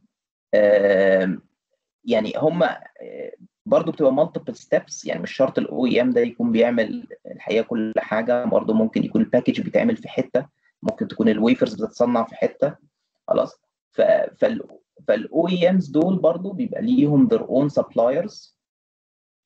يعني هم برضه بتبقى multiple steps يعني مش شرط ال OEM ده يكون بيعمل الحقيقة كل حاجة برضه ممكن يكون ال package بيتعمل في حتة ممكن تكون ال wafers بتتصنع في حتة خلاص فال OEMs دول برضه بيبقى ليهم their own suppliers.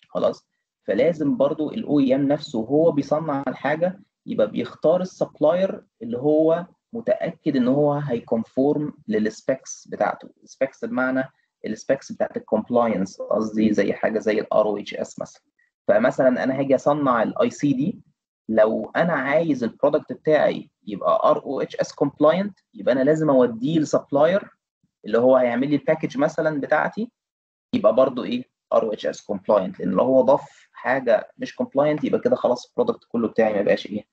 خلاص. فلازم برضه ال OEM نفسه وهو بيصنع الحاجة يبقى بيختار ال supplier اللي هو متأكد إن هو هي conform لل specs بتاعته. ال specs بمعنى ال specs بتاعت ال compliance قصدي زي حاجة زي ال RoHS مثلا. فمثلا أنا هاجي أصنع ال IC دي لو أنا عايز ال product بتاعي يبقى RoHS compliant يبقى أنا لازم أوديه ل supplier اللي هو هيعمل لي ال package مثلا بتاعتي يبقى برضو إيه؟ RoHS compliant لأن لو هو ضاف حاجة مش compliant يبقى كده خلاص ال product كله بتاعي ما يبقاش إيه؟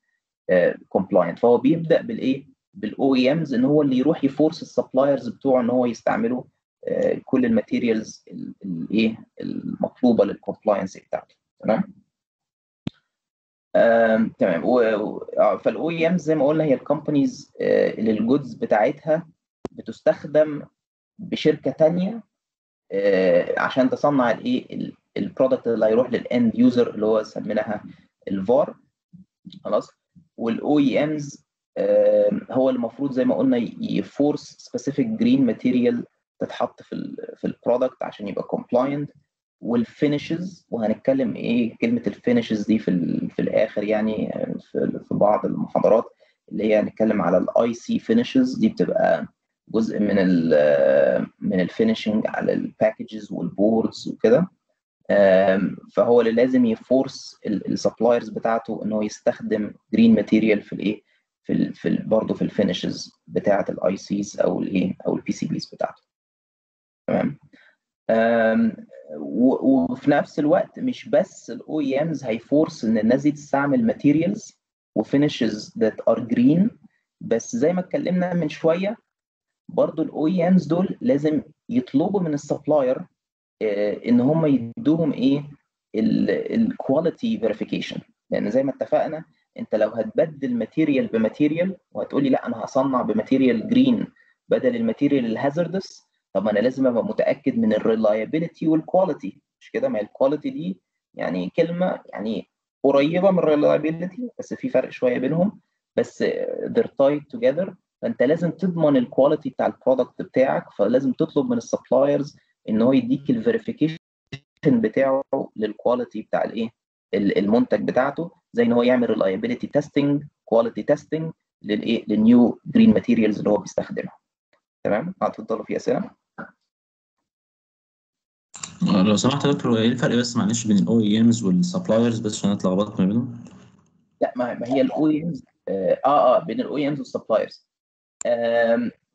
compliant uh, فهو بيبدأ بالإيه؟ فال OEMs إن هو اللي يروح ي force ال suppliers بتوعه إن هو يستعملوا كل ال materials الايه المطلوبة لل compliance بتاعته. تمام؟ تمام. فال OEM زي ما قلنا هي ال companies اللي ال goods بتاعتها بتستخدم بشركة ثانية عشان تصنع الايه ال product اللي هيروح لل end user اللي هو سميناها الفار خلاص؟ وال OEMs هو المفروض زي ما قلنا ي force specific green material تتحط في ال في ال product عشان يبقى compliant وال finishes وهنتكلم إيه كلمة ال finishes دي في في الآخر يعني في, في بعض المحاضرات اللي هي هنتكلم على ال IC finishes دي بتبقى جزء من ال من ال finishing على ال packages وال boards وكده. فهو اللي لازم ي force ال suppliers بتاعته إن هو يستخدم green material في الإيه؟ في ال في برضه في ال finishes بتاعة ال ICs أو الايه أو ال PCBs بتاعته. تمام؟ وفي نفس الوقت مش بس ال OEMs هي force إن الناس دي تستعمل materials و finishes that are green بس زي ما اتكلمنا من شوية برضو ال OEMs دول لازم يطلبوا من ال supplier إن هم يدوهم إيه؟ ال quality verification لأن زي ما اتفقنا أنت لو هتبدل material ب material وهتقولي لا أنا هصنع ب material green بدل ال material ال hazardous طب أنا لازم أبقى متأكد من ال reliability وال quality مش كده؟ ما ال quality دي يعني كلمة يعني قريبة من ال reliability بس في فرق شوية بينهم. بس they're tied together. فانت لازم تضمن ال quality بتاع ال product بتاعك فلازم تطلب من ال suppliers إن هو يديك ال verification بتاعه لل quality بتاع الايه المنتج بتاعته زي إن هو يعمل reliability testing quality testing للايه لل new green materials اللي هو بيستخدمها. تمام؟ اتفضلوا في أسئلة؟ لو سمحت يا دكتور إيه الفرق بس معلش بين ال OEMs وال suppliers بس عشان اتلخبطت ما بينهم؟ لا ما هي ال OEMs آه آه بين ال OEMs وال suppliers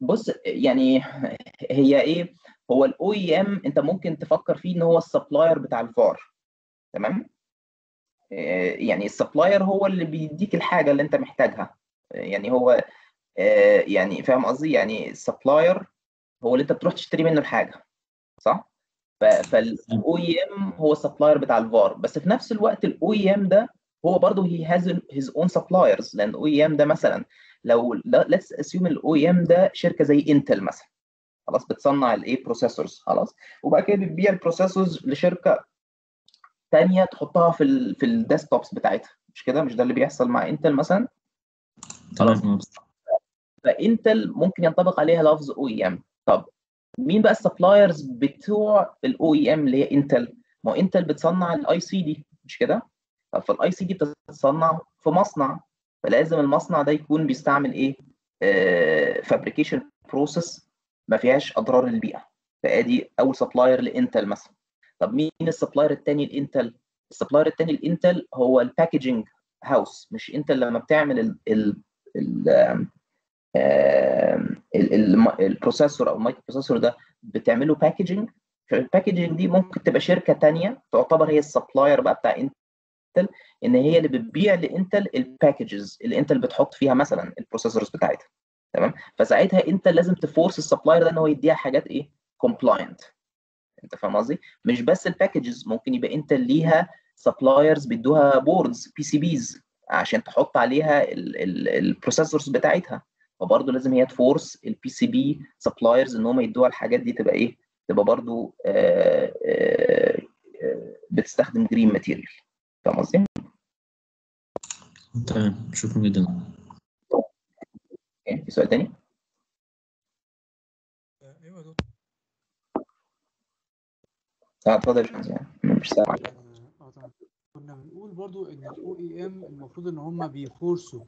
بص يعني هي إيه؟ هو ال OEM أنت ممكن تفكر فيه إن هو ال supplier بتاع الفار تمام؟ آه، يعني ال supplier هو اللي بيديك الحاجة اللي أنت محتاجها. آه، يعني هو آه، يعني فاهم قصدي؟ يعني ال supplier هو اللي أنت بتروح تشتري منه الحاجة صح؟ فال OE M هو ال supplier بتاع الفار. بس في نفس الوقت ال OEM ده هو برضه he has his own suppliers لأن ال OEM ده مثلا لو let's assume ال OEM ده شركة زي انتل مثلا. خلاص بتصنع الايه processors خلاص. وبعد كده بتبيع ال processors لشركة ثانية تحطها في ال في ال desktops بتاعتها. مش كده؟ مش ده اللي بيحصل مع انتل مثلا؟ تمام. فانتل ممكن ينطبق عليها لفظ OEM طب مين بقى ال suppliers بتوع ال OEM اللي هي انتل ما انتل بتصنع ال IC دي مش كده؟ طب فال IC دي بتتصنع في مصنع. فلازم المصنع ده يكون بيستعمل إيه؟ fabrication process ما فيهاش أضرار للبيئة. فأدي أول supplier لإنتل مثلا. طب مين ال supplier الثاني لإنتل؟ ال supplier الثاني لإنتل هو ال packaging house مش انت لما بتعمل ال ال ال ال processor أو ال microprocessor ده بتعمله packaging فال packaging دي ممكن تبقى شركة ثانية تعتبر هي ال supplier بقى بتاع انتل إن هي اللي بتبيع لإنتل ال packages اللي إنتل بتحط فيها مثلا ال processors بتاعتها تمام؟ فساعتها انتل لازم ت force ال supplier ده إن هو يديها حاجات إيه؟ compliant أنت فاهم قصدي؟ مش بس ال packages ممكن يبقى انتل ليها suppliers بيدوها boards PCBs عشان تحط عليها ال processors بتاعتها. فبرضه لازم هي ت force ال PCB suppliers إن هم يدوها الحاجات دي تبقى إيه؟ تبقى برضه آآ آآ بتستخدم green material فاهم قصدي؟ تمام شكرا جدا. في سؤال تاني؟ إيوه يا دكتور. آه اتفضل يا يعني. مش سامع. آه تمام. كنا بنقول برضو إن ال OEM المفروض إن هم بي force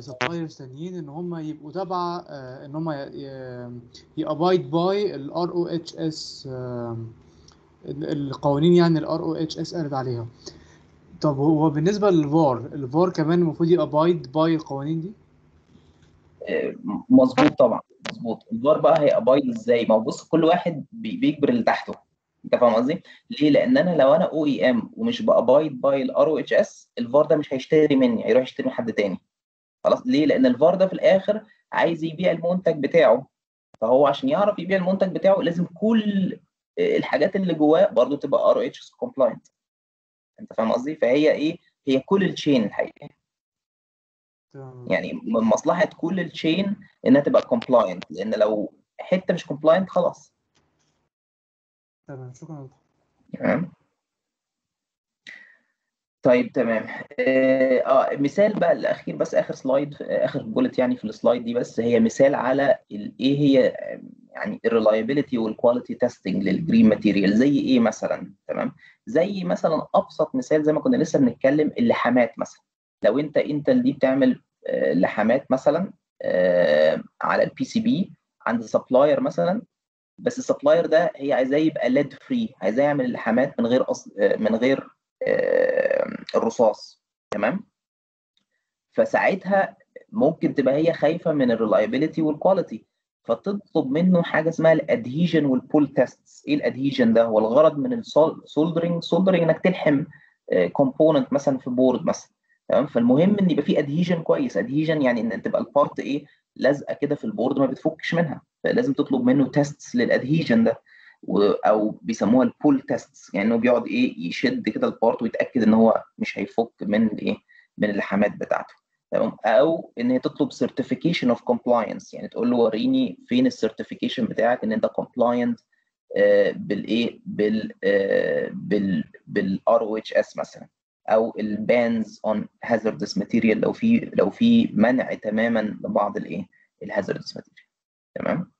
وا suppliers تانيين إن هم يبقوا تبع آه، إن هم ي abide by ال RoHS القوانين يعني ال RoHS قالت عليها. طب هو بالنسبة لل VAR ال VAR كمان المفروض ي abide by القوانين دي؟ آه، مظبوط طبعا مظبوط. الفار بقى هي abide إزاي؟ ما هو بص كل واحد بي- بيجبر اللي تحته. أنت فاهم قصدي؟ ليه؟ لأن أنا لو أنا OEM ومش ب abide by ال RoHS ال VAR ده مش هيشتري مني هيروح يشتري من حد تاني. خلاص؟ ليه؟ لأن الفار ده في الآخر عايز يبيع المنتج بتاعه. فهو عشان يعرف يبيع المنتج بتاعه لازم كل الحاجات اللي جواه برضو تبقى RoHS compliant أنت فاهم قصدي؟ فهي إيه؟ هي كل ال chain الحقيقة. يعني من مصلحة كل ال chain إنها تبقى compliant لأن لو حتة مش compliant خلاص. تمام شكرا. تمام؟ طيب تمام. آه آه، مثال بقى الأخير بس آخر slide آخر bullet يعني في ال slide دي بس هي مثال على إيه هي يعني ال reliability وال quality testing لل green material زي إيه مثلا؟ تمام؟ زي مثلا أبسط مثال زي ما كنا لسه بنتكلم اللحامات مثلا. لو أنت Intel دي بتعمل آه، لحامات مثلا آه، على ال PCB عند supplier مثلا بس ال supplier ده هي عايزاه يبقى lead free عايزاه يعمل اللحامات من غير أصل من غير آه، الرصاص تمام؟ فساعتها ممكن تبقى هي خايفة من ال reliability وال quality فتطلب منه حاجة اسمها ال adhesion وال pull test إيه ال adhesion ده؟ هو الغرض من ال soldering soldering إنك تلحم component مثلا في board مثلا. تمام؟ فالمهم إن يبقى في adhesion كويس. adhesion يعني إن تبقى ال part إيه؟ لازقة كده في ال board ما بتفكش منها. فلازم تطلب منه test لل adhesion ده. أو بيسموها ال pull test يعني إنه بيقعد إيه؟ يشد كده ال part ويتأكد إن هو مش هيفك من الايه من اللحامات بتاعته. تمام؟ أو إن هي تطلب certification of compliance يعني تقول له وريني فين ال certification بتاعك إن أنت compliant بالايه بال بال بال RoHS مثلا أو ال bans on hazardous material لو في لو في منع تماما لبعض الايه ال hazardous material تمام؟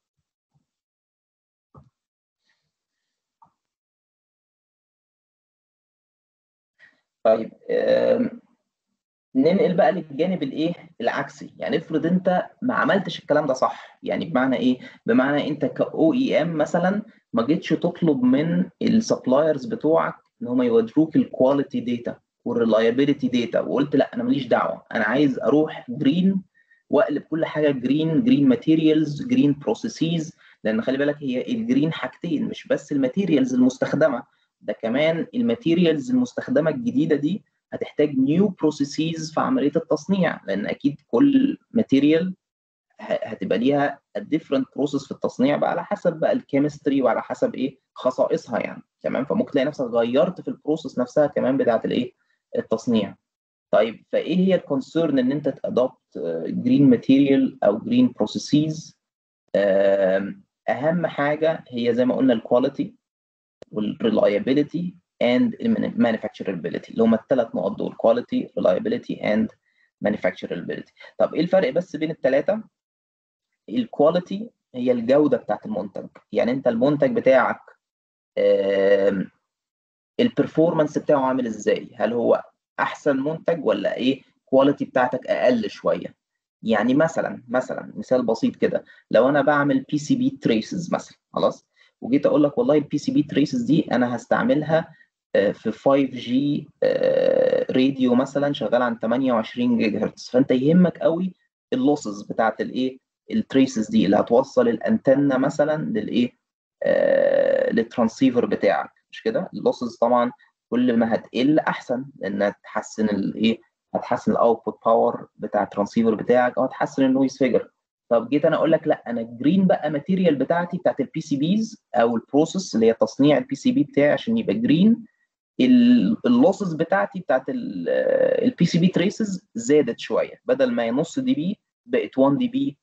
طيب ننقل بقى للجانب الايه؟ العكسي. يعني افرض انت ما عملتش الكلام ده صح. يعني بمعنى إيه؟ بمعنى انت ك OEM مثلا ما جيتش تطلب من ال suppliers بتوعك إن هم يوروك ال quality data وال reliability data وقلت لأ أنا ماليش دعوة. أنا عايز أروح green وأقلب كل حاجة green green materials green processes لأن خلي بالك هي ال green حاجتين مش بس ال materials المستخدمة. ده كمان ال materials المستخدمة الجديدة دي هتحتاج new processes في عملية التصنيع لأن أكيد كل material هتبقى ليها different process في التصنيع بقى على حسب بقى ال chemistry وعلى حسب إيه خصائصها يعني. تمام؟ فممكن تلاقي نفسك غيرت في ال process نفسها كمان بتاعة الإيه؟ التصنيع. طيب فإيه هي ال concern إن أنت ت adopt green material أو green processes أهم حاجة هي زي ما قلنا ال quality وال reliability and manufacturability. اللي هم الثلاث نقط دول quality reliability and manufacturability. طب إيه الفرق بس بين الثلاثه ال quality هي الجودة بتاعت المنتج. يعني أنت المنتج بتاعك ال performance بتاعه عامل إزاي؟ هل هو أحسن منتج ولا إيه؟ quality بتاعتك أقل شوية. يعني مثلا مثلا مثال بسيط كده. لو أنا بعمل PCB traces مثلا خلاص؟ وجيت أقول لك والله ال PCB traces دي أنا هستعملها في 5 G radio مثلا شغال عند 28 جيجا هرتز فأنت يهمك قوي ال losses بتاعت الإيه؟ ال traces دي اللي هتوصل الأنتنة مثلا للإيه؟ لل transceiver بتاعك. مش كده؟ ال losses طبعا كل ما هتقل أحسن لأنها تحسن الإيه؟ هتحسن ال output power بتاع ال transceiver بتاعك أو هتحسن ال noise figure طب جيت أنا أقول لك لا أنا ال green بقى material بتاعتي بتاعت ال PCBs أو ال process اللي هي تصنيع ال PCB بتاعي عشان يبقى green ال losses بتاعتي بتاعت ال PCB traces زادت شوية. بدل ما هي نص dB بقت 1 dB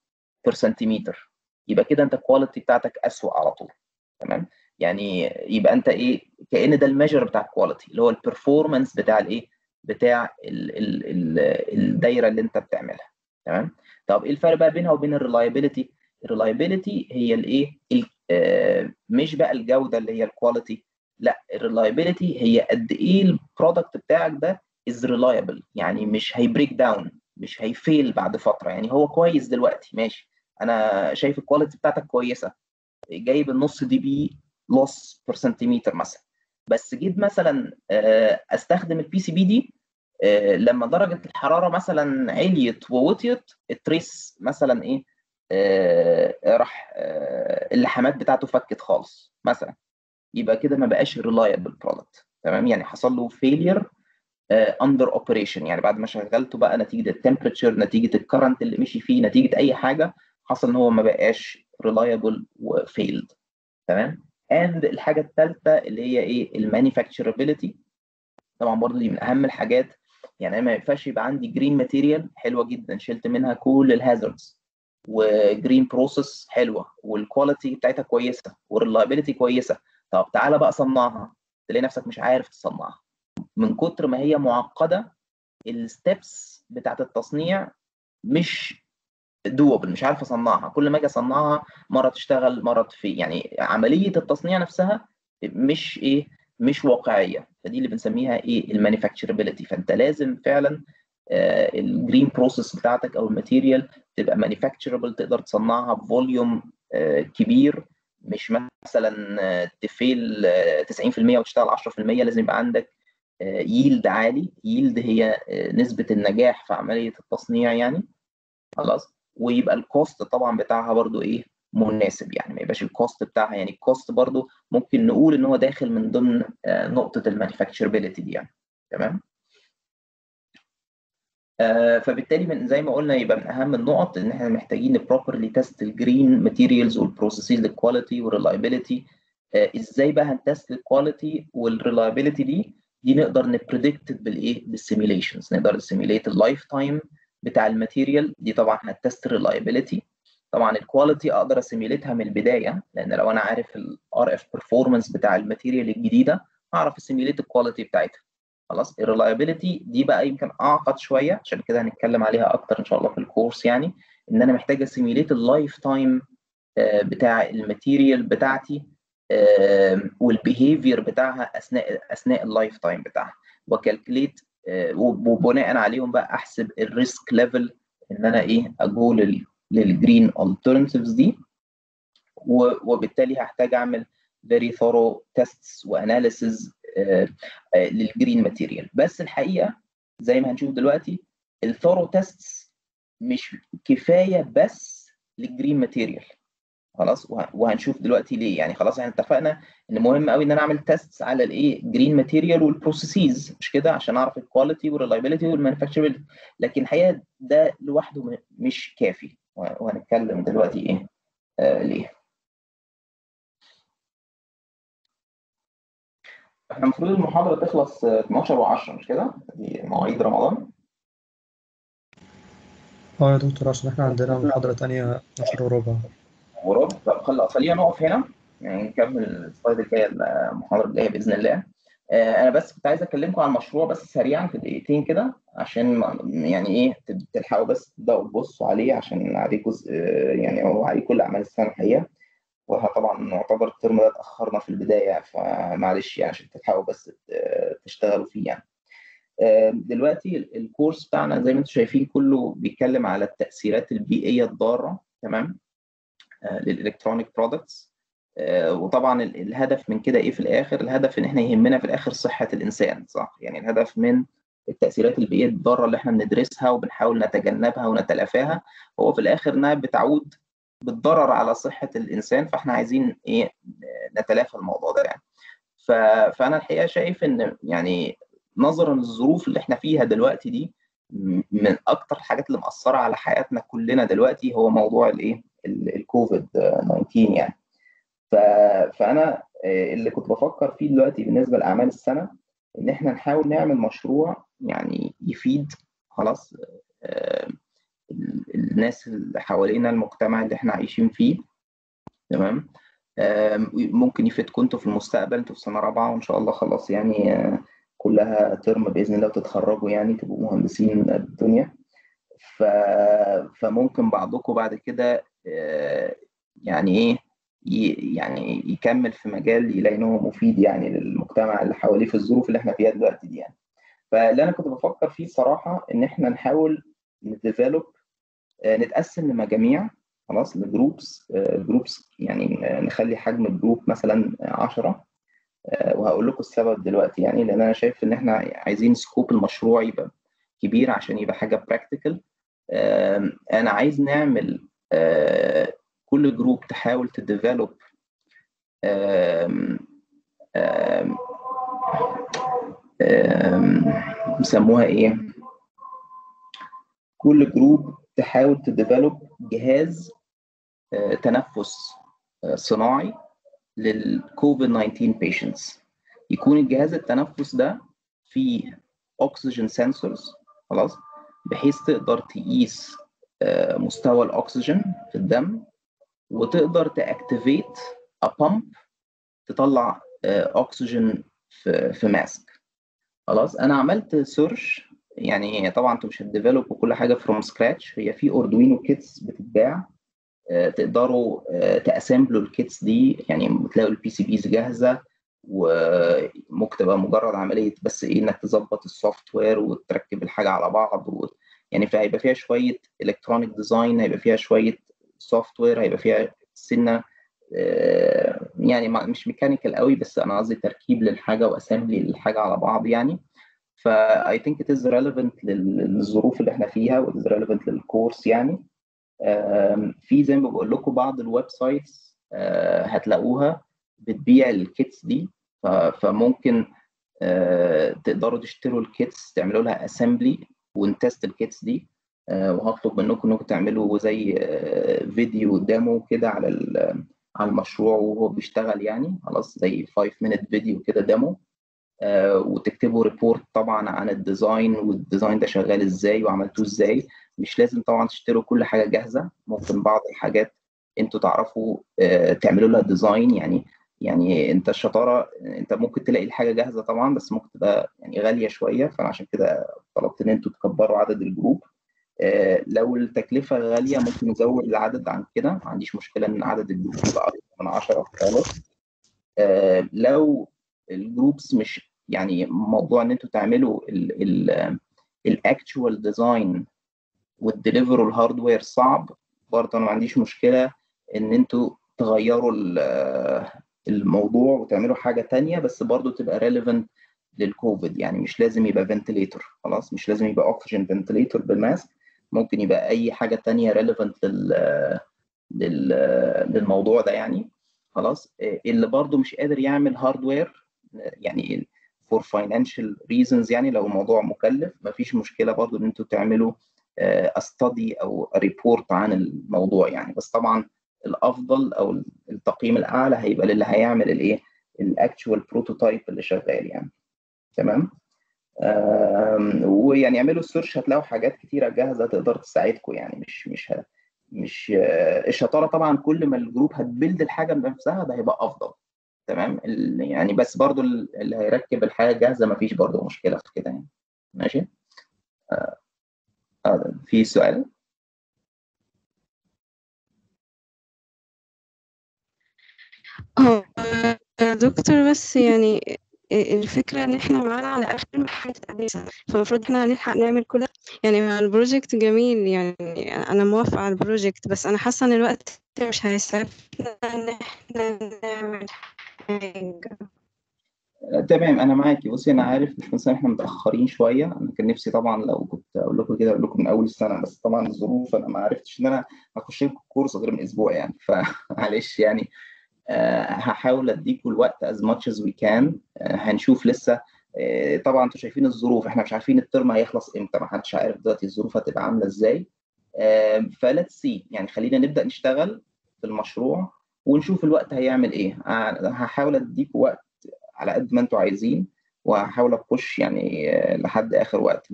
per centimeter يبقى كده انت ال quality بتاعتك اسوء على طول. تمام؟ يعني يبقى انت إيه كأن ده ال measure بتاع ال quality اللي هو ال performance بتاع الايه بتاع ال ال ال الدايرة اللي انت بتعملها. تمام؟ طب إيه الفرق بقى بينها وبين ال reliability ال reliability هي الايه آه مش بقى الجودة اللي هي ال quality لا ال reliability هي قد إيه ال product بتاعك ده is reliable يعني مش هي break down مش هي fail بعد فترة. يعني هو كويس دلوقتي ماشي. أنا شايف ال quality بتاعتك كويسة. جايب النص dB loss per centimeter مثلا. بس جيت مثلا أستخدم ال PCB دي لما درجة الحرارة مثلا عليت ووطيت ال trace مثلا إيه راح اللحامات بتاعته فكت خالص مثلا. يبقى كده ما بقاش reliable product تمام؟ يعني حصل له failure under operation يعني بعد ما شغلته بقى نتيجة ال temperature نتيجة ال current اللي مشي فيه نتيجة أي حاجة حصل إن هو ما بقاش reliable و failed تمام؟ and الحاجة الثالثه اللي هي إيه؟ ال manufacturability طبعا برضو دي من أهم الحاجات. يعني أنا ما ينفعش يبقى عندي green material حلوة جدا. شلت منها كل ال hazards و green process حلوة. وال quality بتاعتها كويسة. وال reliability كويسة. طب تعالى بقى صنعها. تلاقي نفسك مش عارف تصنعها. من كتر ما هي معقدة ال steps بتاعت التصنيع مش doable مش عارف أصنعها. كل ما أجي أصنعها مرة تشتغل مرة ت fail يعني عملية التصنيع نفسها مش إيه مش واقعية. فدي اللي بنسميها إيه ال manufacturability فأنت لازم فعلا آه ال green process بتاعتك أو ال material تبقى manufacturable تقدر تصنعها ب volume آه كبير. مش مثلا ت fail 90% وتشتغل 10% لازم يبقى عندك yield عالي. yield هي نسبة النجاح في عملية التصنيع يعني. خلاص. ويبقى ال cost طبعا بتاعها برضو إيه مناسب يعني. ما يبقاش ال cost بتاعها يعني ال cost برضو ممكن نقول إن هو داخل من ضمن نقطة ال manufacturability دي يعني. تمام؟ آه فبالتالي من زي ما قلنا يبقى من أهم النقط إن إحنا محتاجين بروبرلي تيست الجرين ماتيريالز والبروسيسز للكواليتي والريلايبيليتي آه إزاي بقى هن test ال quality وال reliability دي؟ دي نقدر نبريدكت بالإيه؟ بالسيميليشنز نقدر نسيميليت اللايف تايم بتاع الماتيريال. دي طبعا هتست الريلايبيليتي طبعا الكواليتي أقدر اسيميليتها من البداية لأن لو أنا عارف ال RF performance بتاع ال material الجديدة هعرف ا simulate ال quality بتاعتها. خلاص. ال reliability دي بقى يمكن أعقد شوية عشان كده هنتكلم عليها أكتر إن شاء الله في ال course يعني إن أنا محتاج أ simulate ال lifetime بتاع ال material بتاعتي وال behavior بتاعها أثناء أثناء ال lifetime بتاعها. و calculate وبناء عليهم بقى أحسب ال risk level إن أنا إيه أ go لل green alternatives دي. وبالتالي هحتاج أعمل very thorough tests و analysis لل green material بس الحقيقة زي ما هنشوف دلوقتي ال thorough tests مش كفاية بس لل green material خلاص وهنشوف دلوقتي ليه. يعني خلاص إحنا اتفقنا إن مهم قوي إن أنا أعمل tests على الايه green material وال processes مش كده؟ عشان أعرف ال quality وال reliability وال manufacturability لكن الحقيقة ده لوحده مش كافي. وهنتكلم دلوقتي إيه آه ليه. إحنا المفروض المحاضرة تخلص 12 و10 مش كده؟ دي مواعيد رمضان. آه يا دكتور عشان إحنا عندنا محاضرة تانية 12 وربع. وربع. طب خل... خلينا نقف هنا يعني نكمل السلايد الجاية المحاضرة الجاية بإذن الله. آه أنا بس كنت عايز أكلمكم عن المشروع بس سريعا في دقيقتين كده عشان يعني إيه تلحقوا بس تبدأوا تبصوا عليه عشان عليه جزء يعني هو عليه كل أعمال السنة الحقيقة. وطبعا نعتبر ال term ده اتأخرنا في البداية فمعلش يعني عشان تلحقوا بس تشتغلوا فيه يعني. دلوقتي ال course بتاعنا زي ما أنتم شايفين كله بيتكلم على التأثيرات البيئية الضارة تمام؟ لل electronic products وطبعا الهدف من كده إيه في الآخر؟ الهدف إن إحنا يهمنا في الآخر صحة الإنسان صح؟ يعني الهدف من التأثيرات البيئية الضارة اللي إحنا بندرسها وبنحاول نتجنبها ونتلافاها. هو في الآخر انها بتعود بالضرر على صحة الإنسان فإحنا عايزين إيه نتلافى الموضوع ده يعني. فأنا الحقيقة شايف إن يعني نظرا للظروف اللي إحنا فيها دلوقتي دي من أكتر الحاجات اللي مأثرة على حياتنا كلنا دلوقتي هو موضوع الإيه الكوفيد 19 يعني. فأنا اللي كنت بفكر فيه دلوقتي بالنسبة لأعمال السنة إن إحنا نحاول نعمل مشروع يعني يفيد خلاص الناس اللي حوالينا المجتمع اللي إحنا عايشين فيه. تمام؟ ممكن يفيدكم أنتوا في المستقبل أنتوا في سنة رابعة وإن شاء الله خلاص يعني كلها ترم بإذن الله وتتخرجوا يعني تبقوا مهندسين الدنيا. ف... فممكن بعضكم بعد كده يعني إيه يعني يكمل في مجال يلاقي إن هو مفيد يعني للمجتمع اللي حواليه في الظروف اللي إحنا فيها دلوقتي دي يعني. فاللي أنا كنت بفكر فيه صراحة إن إحنا نحاول ن develop نتقسم لمجاميع خلاص ل groups groups يعني نخلي حجم ال group مثلا 10 وهقول لكم السبب دلوقتي يعني لأن أنا شايف إن إحنا عايزين scope المشروع يبقى كبير عشان يبقى حاجة practical أنا عايز نعمل كل group تحاول ت develop بيسموها إيه؟ كل group تحاول ت develop جهاز تنفس صناعي للكوفيد 19 patients يكون الجهاز التنفس ده فيه اكسجين sensors خلاص بحيث تقدر تقيس مستوى الاكسجين في الدم وتقدر ت activate a pump تطلع اكسجين في mask خلاص أنا عملت search يعني طبعا أنتوا مش هت develop وا كل حاجة from scratch هي في Arduino kits بتتباع تقدروا ت assemble وا ال kits دي. يعني بتلاقوا ال PCBs جاهزة وممكن تبقى مجرد عملية بس إيه إنك تظبط ال software وتركب الحاجة على بعض. و... يعني فهيبقى فيها شوية electronic design هيبقى فيها شوية software هيبقى فيها سنة يعني مش mechanical قوي بس أنا قصدي تركيب للحاجة و assembly للحاجة على بعض يعني. فا I think it is relevant للظروف اللي إحنا فيها و it is relevant لل course يعني. في زي ما بقول لكم بعض ال websites هتلاقوها بتبيع ال kits دي. فممكن تقدروا تشتروا ال kits تعملوا لها assembly ون test ال kits دي. وهطلب منكم إنكم تعملوا زي فيديو demo كده على على المشروع وهو بيشتغل يعني. خلاص زي 5 minute فيديو كده demo وتكتبوا report طبعا عن ال design وال design ده شغال إزاي وعملتوه إزاي. مش لازم طبعا تشتروا كل حاجة جاهزة ممكن بعض الحاجات أنتوا تعرفوا آه، تعملوا لها design يعني يعني انت الشطارة انت ممكن تلاقي الحاجة جاهزة طبعا بس ممكن تبقى يعني غالية شوية. فأنا عشان كده طلبت إن أنتوا تكبروا عدد ال group. آه، لو التكلفة غالية ممكن نزود العدد عن كده. ما عنديش مشكلة إن عدد ال group يبقى من 10 خالص آه، لو ال groups مش يعني موضوع إن أنتوا تعملوا ال actual design وت deliver وا ال hardware صعب برضه أنا ما عنديش مشكلة إن أنتوا تغيروا ال- الموضوع وتعملوا حاجة تانية بس برضه تبقى relevant للكوفيد يعني مش لازم يبقى ventilator خلاص؟ مش لازم يبقى oxygen ventilator بال mask ممكن يبقى أي حاجة تانية relevant لل لل للموضوع ده يعني خلاص؟ اللي برضه مش قادر يعمل hardware يعني for financial reasons يعني لو الموضوع مكلف مفيش مشكلة برضه إن أنتوا تعملوا study أو report عن الموضوع يعني. بس طبعا الأفضل أو التقييم الأعلى هيبقى للي هيعمل الإيه؟ ال actual prototype اللي شغال يعني. تمام؟ ويعني اعملوا ال search هتلاقوا حاجات كتيرة جاهزة تقدر تساعدكم يعني. مش مش مش آه، الشطارة طبعا كل ما ال group هت build الحاجة بنفسها ده هيبقى أفضل. تمام؟ يعني بس برضو ال- اللي هيركب الحاجة جاهزه مفيش برضو مشكلة في كده يعني. ماشي؟ آه آه، في سؤال؟ هو دكتور بس يعني الفكرة إن إحنا معانا على آخر مرحلة التقديس فالمفروض إحنا هنلحق نعمل كل يعني ال project جميل يعني أنا موافقة على ال project بس أنا حاسة إن الوقت مش هيسعفنا إن إحنا نعمل. حاجة. آه، تمام أنا معاكي بصي أنا عارف مش مثلا إحنا متأخرين شوية. أنا كان نفسي طبعا لو كنت أقول لكم كده أقول لكم من أول السنة بس طبعا الظروف أنا ما عرفتش إن أنا أخش لكم course غير من أسبوع يعني. فمعلش يعني. آه، هحاول أديكم الوقت much as we can. آه، هنشوف لسه. آه، طبعا أنتوا شايفين الظروف. إحنا مش عارفين ال term هيخلص إمتى. ما حدش عارف دلوقتي الظروف هتبقى عاملة إزاي. ف let's see يعني خلينا نبدأ نشتغل في المشروع. ونشوف الوقت هيعمل إيه. هحاول اديكم وقت على قد ما أنتوا عايزين وهحاول اخش يعني لحد آخر وقت.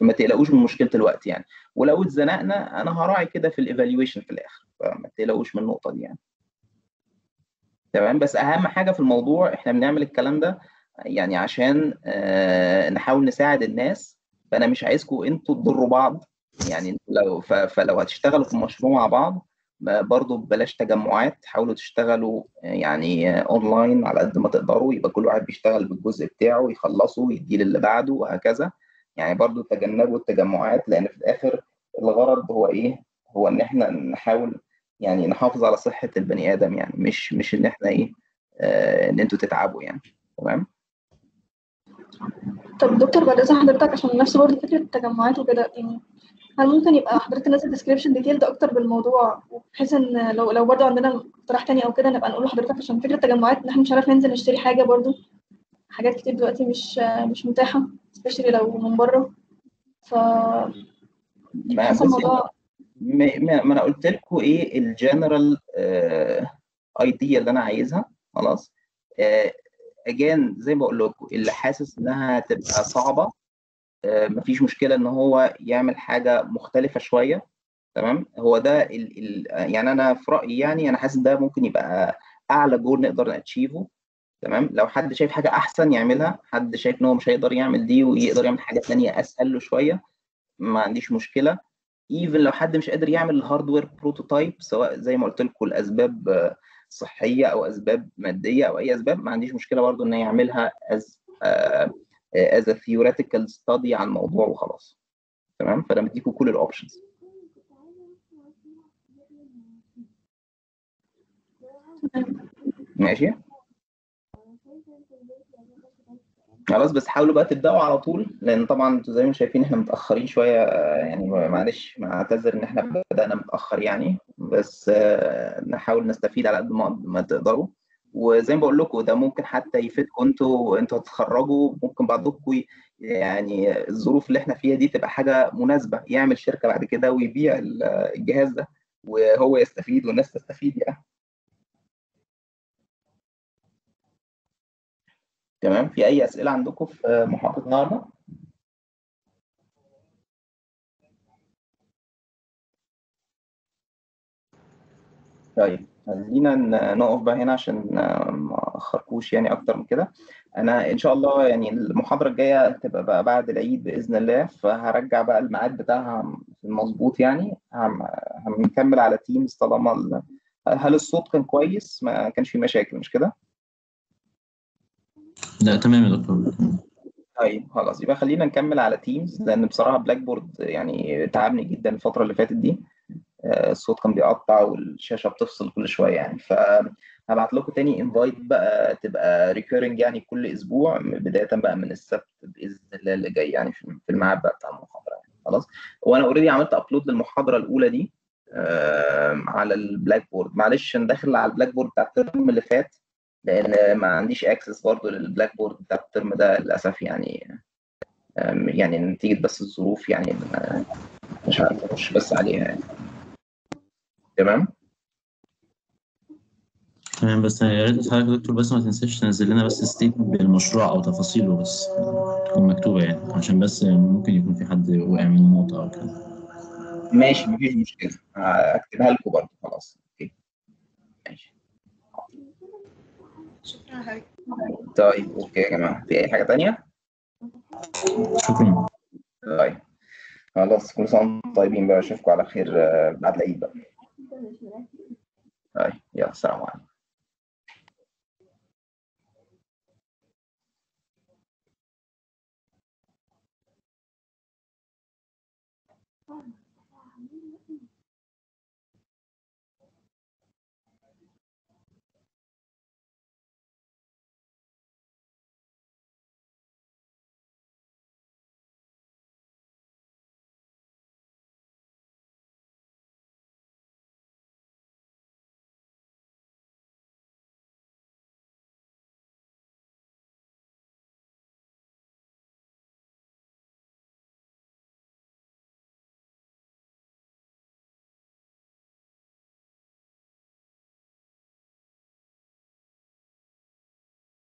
فما تقلقوش من مشكلة الوقت يعني. ولو اتزنقنا أنا هراعي كده في الايفالويشن في الآخر. فما تقلقوش من النقطة دي يعني. تمام؟ بس أهم حاجة في الموضوع إحنا بنعمل الكلام ده يعني عشان آه، نحاول نساعد الناس. فأنا مش عايزكم أنتوا تضروا بعض. يعني لو فلو هتشتغلوا في المشروع مع بعض ما- برضو بلاش تجمعات حاولوا تشتغلوا يعني اونلاين على قد ما تقدروا يبقى كل واحد بيشتغل بالجزء بتاعه يخلصه يديه للي بعده وهكذا. يعني برضو تجنبوا التجمعات لأن في الآخر الغرض هو إيه؟ هو إن إحنا نحاول يعني نحافظ على صحة البني آدم يعني مش مش إن إحنا إيه آه إن أنتوا تتعبوا يعني. تمام؟ طب دكتور بعد إذن حضرتك عشان نفس برضه فكرة التجمعات وكده يعني هل ممكن يبقى حضرتك تنزل description detailed أكتر بالموضوع؟ بحيث إن لو لو برضه عندنا اقتراح تاني أو كده نبقى نقول لحضرتك عشان فكرة التجمعات إن إحنا مش عارف ننزل نشتري حاجة برضه حاجات كتير دلوقتي مش مش متاحة specially لو من بره. ف ما الموضوع ما, ما ما أنا قلت لكم إيه ال general idea اللي أنا عايزها خلاص؟ again زي ما بقول لكم اللي حاسس إنها هتبقى صعبة آه، مفيش مشكلة إن هو يعمل حاجة مختلفة شوية تمام؟ هو ده ال ال يعني أنا في رأيي يعني أنا حاسس ده ممكن يبقى أعلى جول نقدر ن achieve ه تمام؟ لو حد شايف حاجة أحسن يعملها حد شايف إن هو مش هيقدر يعمل دي ويقدر يعمل حاجة تانية أسهل له شوية ما عنديش مشكلة. even لو حد مش قادر يعمل ال hardware prototype سواء زي ما قلت لكم الاسباب آه، صحية أو أسباب مادية أو أي أسباب ما عنديش مشكلة برضه إن يعملها as as theoretical study عن الموضوع وخلاص. تمام؟ فأنا مديكم كل ال options ماشي؟ خلاص بس حاولوا بقى تبدأوا على طول لأن طبعا أنتوا زي ما شايفين إحنا متأخرين شوية آه، يعني معلش معتذر إن إحنا بدأنا متأخر يعني بس آه، نحاول نستفيد على قد ما تقدروا. وزي ما بقول لكم ده ممكن حتى يفيدكم أنتوا أنتوا هتتخرجوا ممكن بعضكم يعني الظروف اللي إحنا فيها دي تبقى حاجة مناسبة يعمل شركة بعد كده ويبيع ال- الجهاز ده وهو يستفيد والناس تستفيد يعني. تمام؟ في أي أسئلة عندكم في محاضره النهارده؟ طيب خلينا نقف بقى هنا عشان ما اخركوش يعني أكتر من كده. أنا إن شاء الله يعني المحاضرة الجاية هتبقى بقى بعد العيد بإذن الله فهرجع بقى الميعاد بتاعها مظبوط يعني. هنكمل على Teams طالما ال- هل الصوت كان كويس؟ ما كانش في مشاكل مش كده؟ لا تمام يا دكتور. طيب خلاص. يبقى خلينا نكمل على Teams لأن بصراحة Blackboard يعني تعبني جدا الفترة اللي فاتت دي. الصوت كان بيقطع والشاشة بتفصل كل شوية يعني. فهبعت لكم تاني invite بقى تبقى recurring يعني كل أسبوع بداية بقى من السبت بإذن الله اللي جاي يعني في الميعاد بقى بتاع المحاضرة يعني. خلاص؟ وأنا already عملت upload للمحاضرة الأولى دي آه، على ال Blackboard معلش أنا داخل على ال Blackboard بتاع ال term اللي فات لأن ما عنديش access برضه لل Blackboard بتاع ال term ده للأسف يعني يعني نتيجة بس الظروف يعني آه، مش عارف اخش بس عليها يعني. تمام؟ تمام بس يا ريت حضرتك يا دكتور بس ما تنساش تنزل لنا بس statement بالمشروع أو تفاصيله بس تكون مكتوبة يعني عشان بس ممكن يكون في حد وقع من النقطه أو كده. ماشي مفيش مشكلة. اكتبها لكم برضه خلاص. okay. ماشي. شكرا طيب أوكي يا جماعة. في أي حاجة تانية؟ شكرا. طيب. خلاص كل سنة وأنتم طيبين بقى. أشوفكم على خير آه، بعد العيد بقى. Right. yeah, salam alaikum.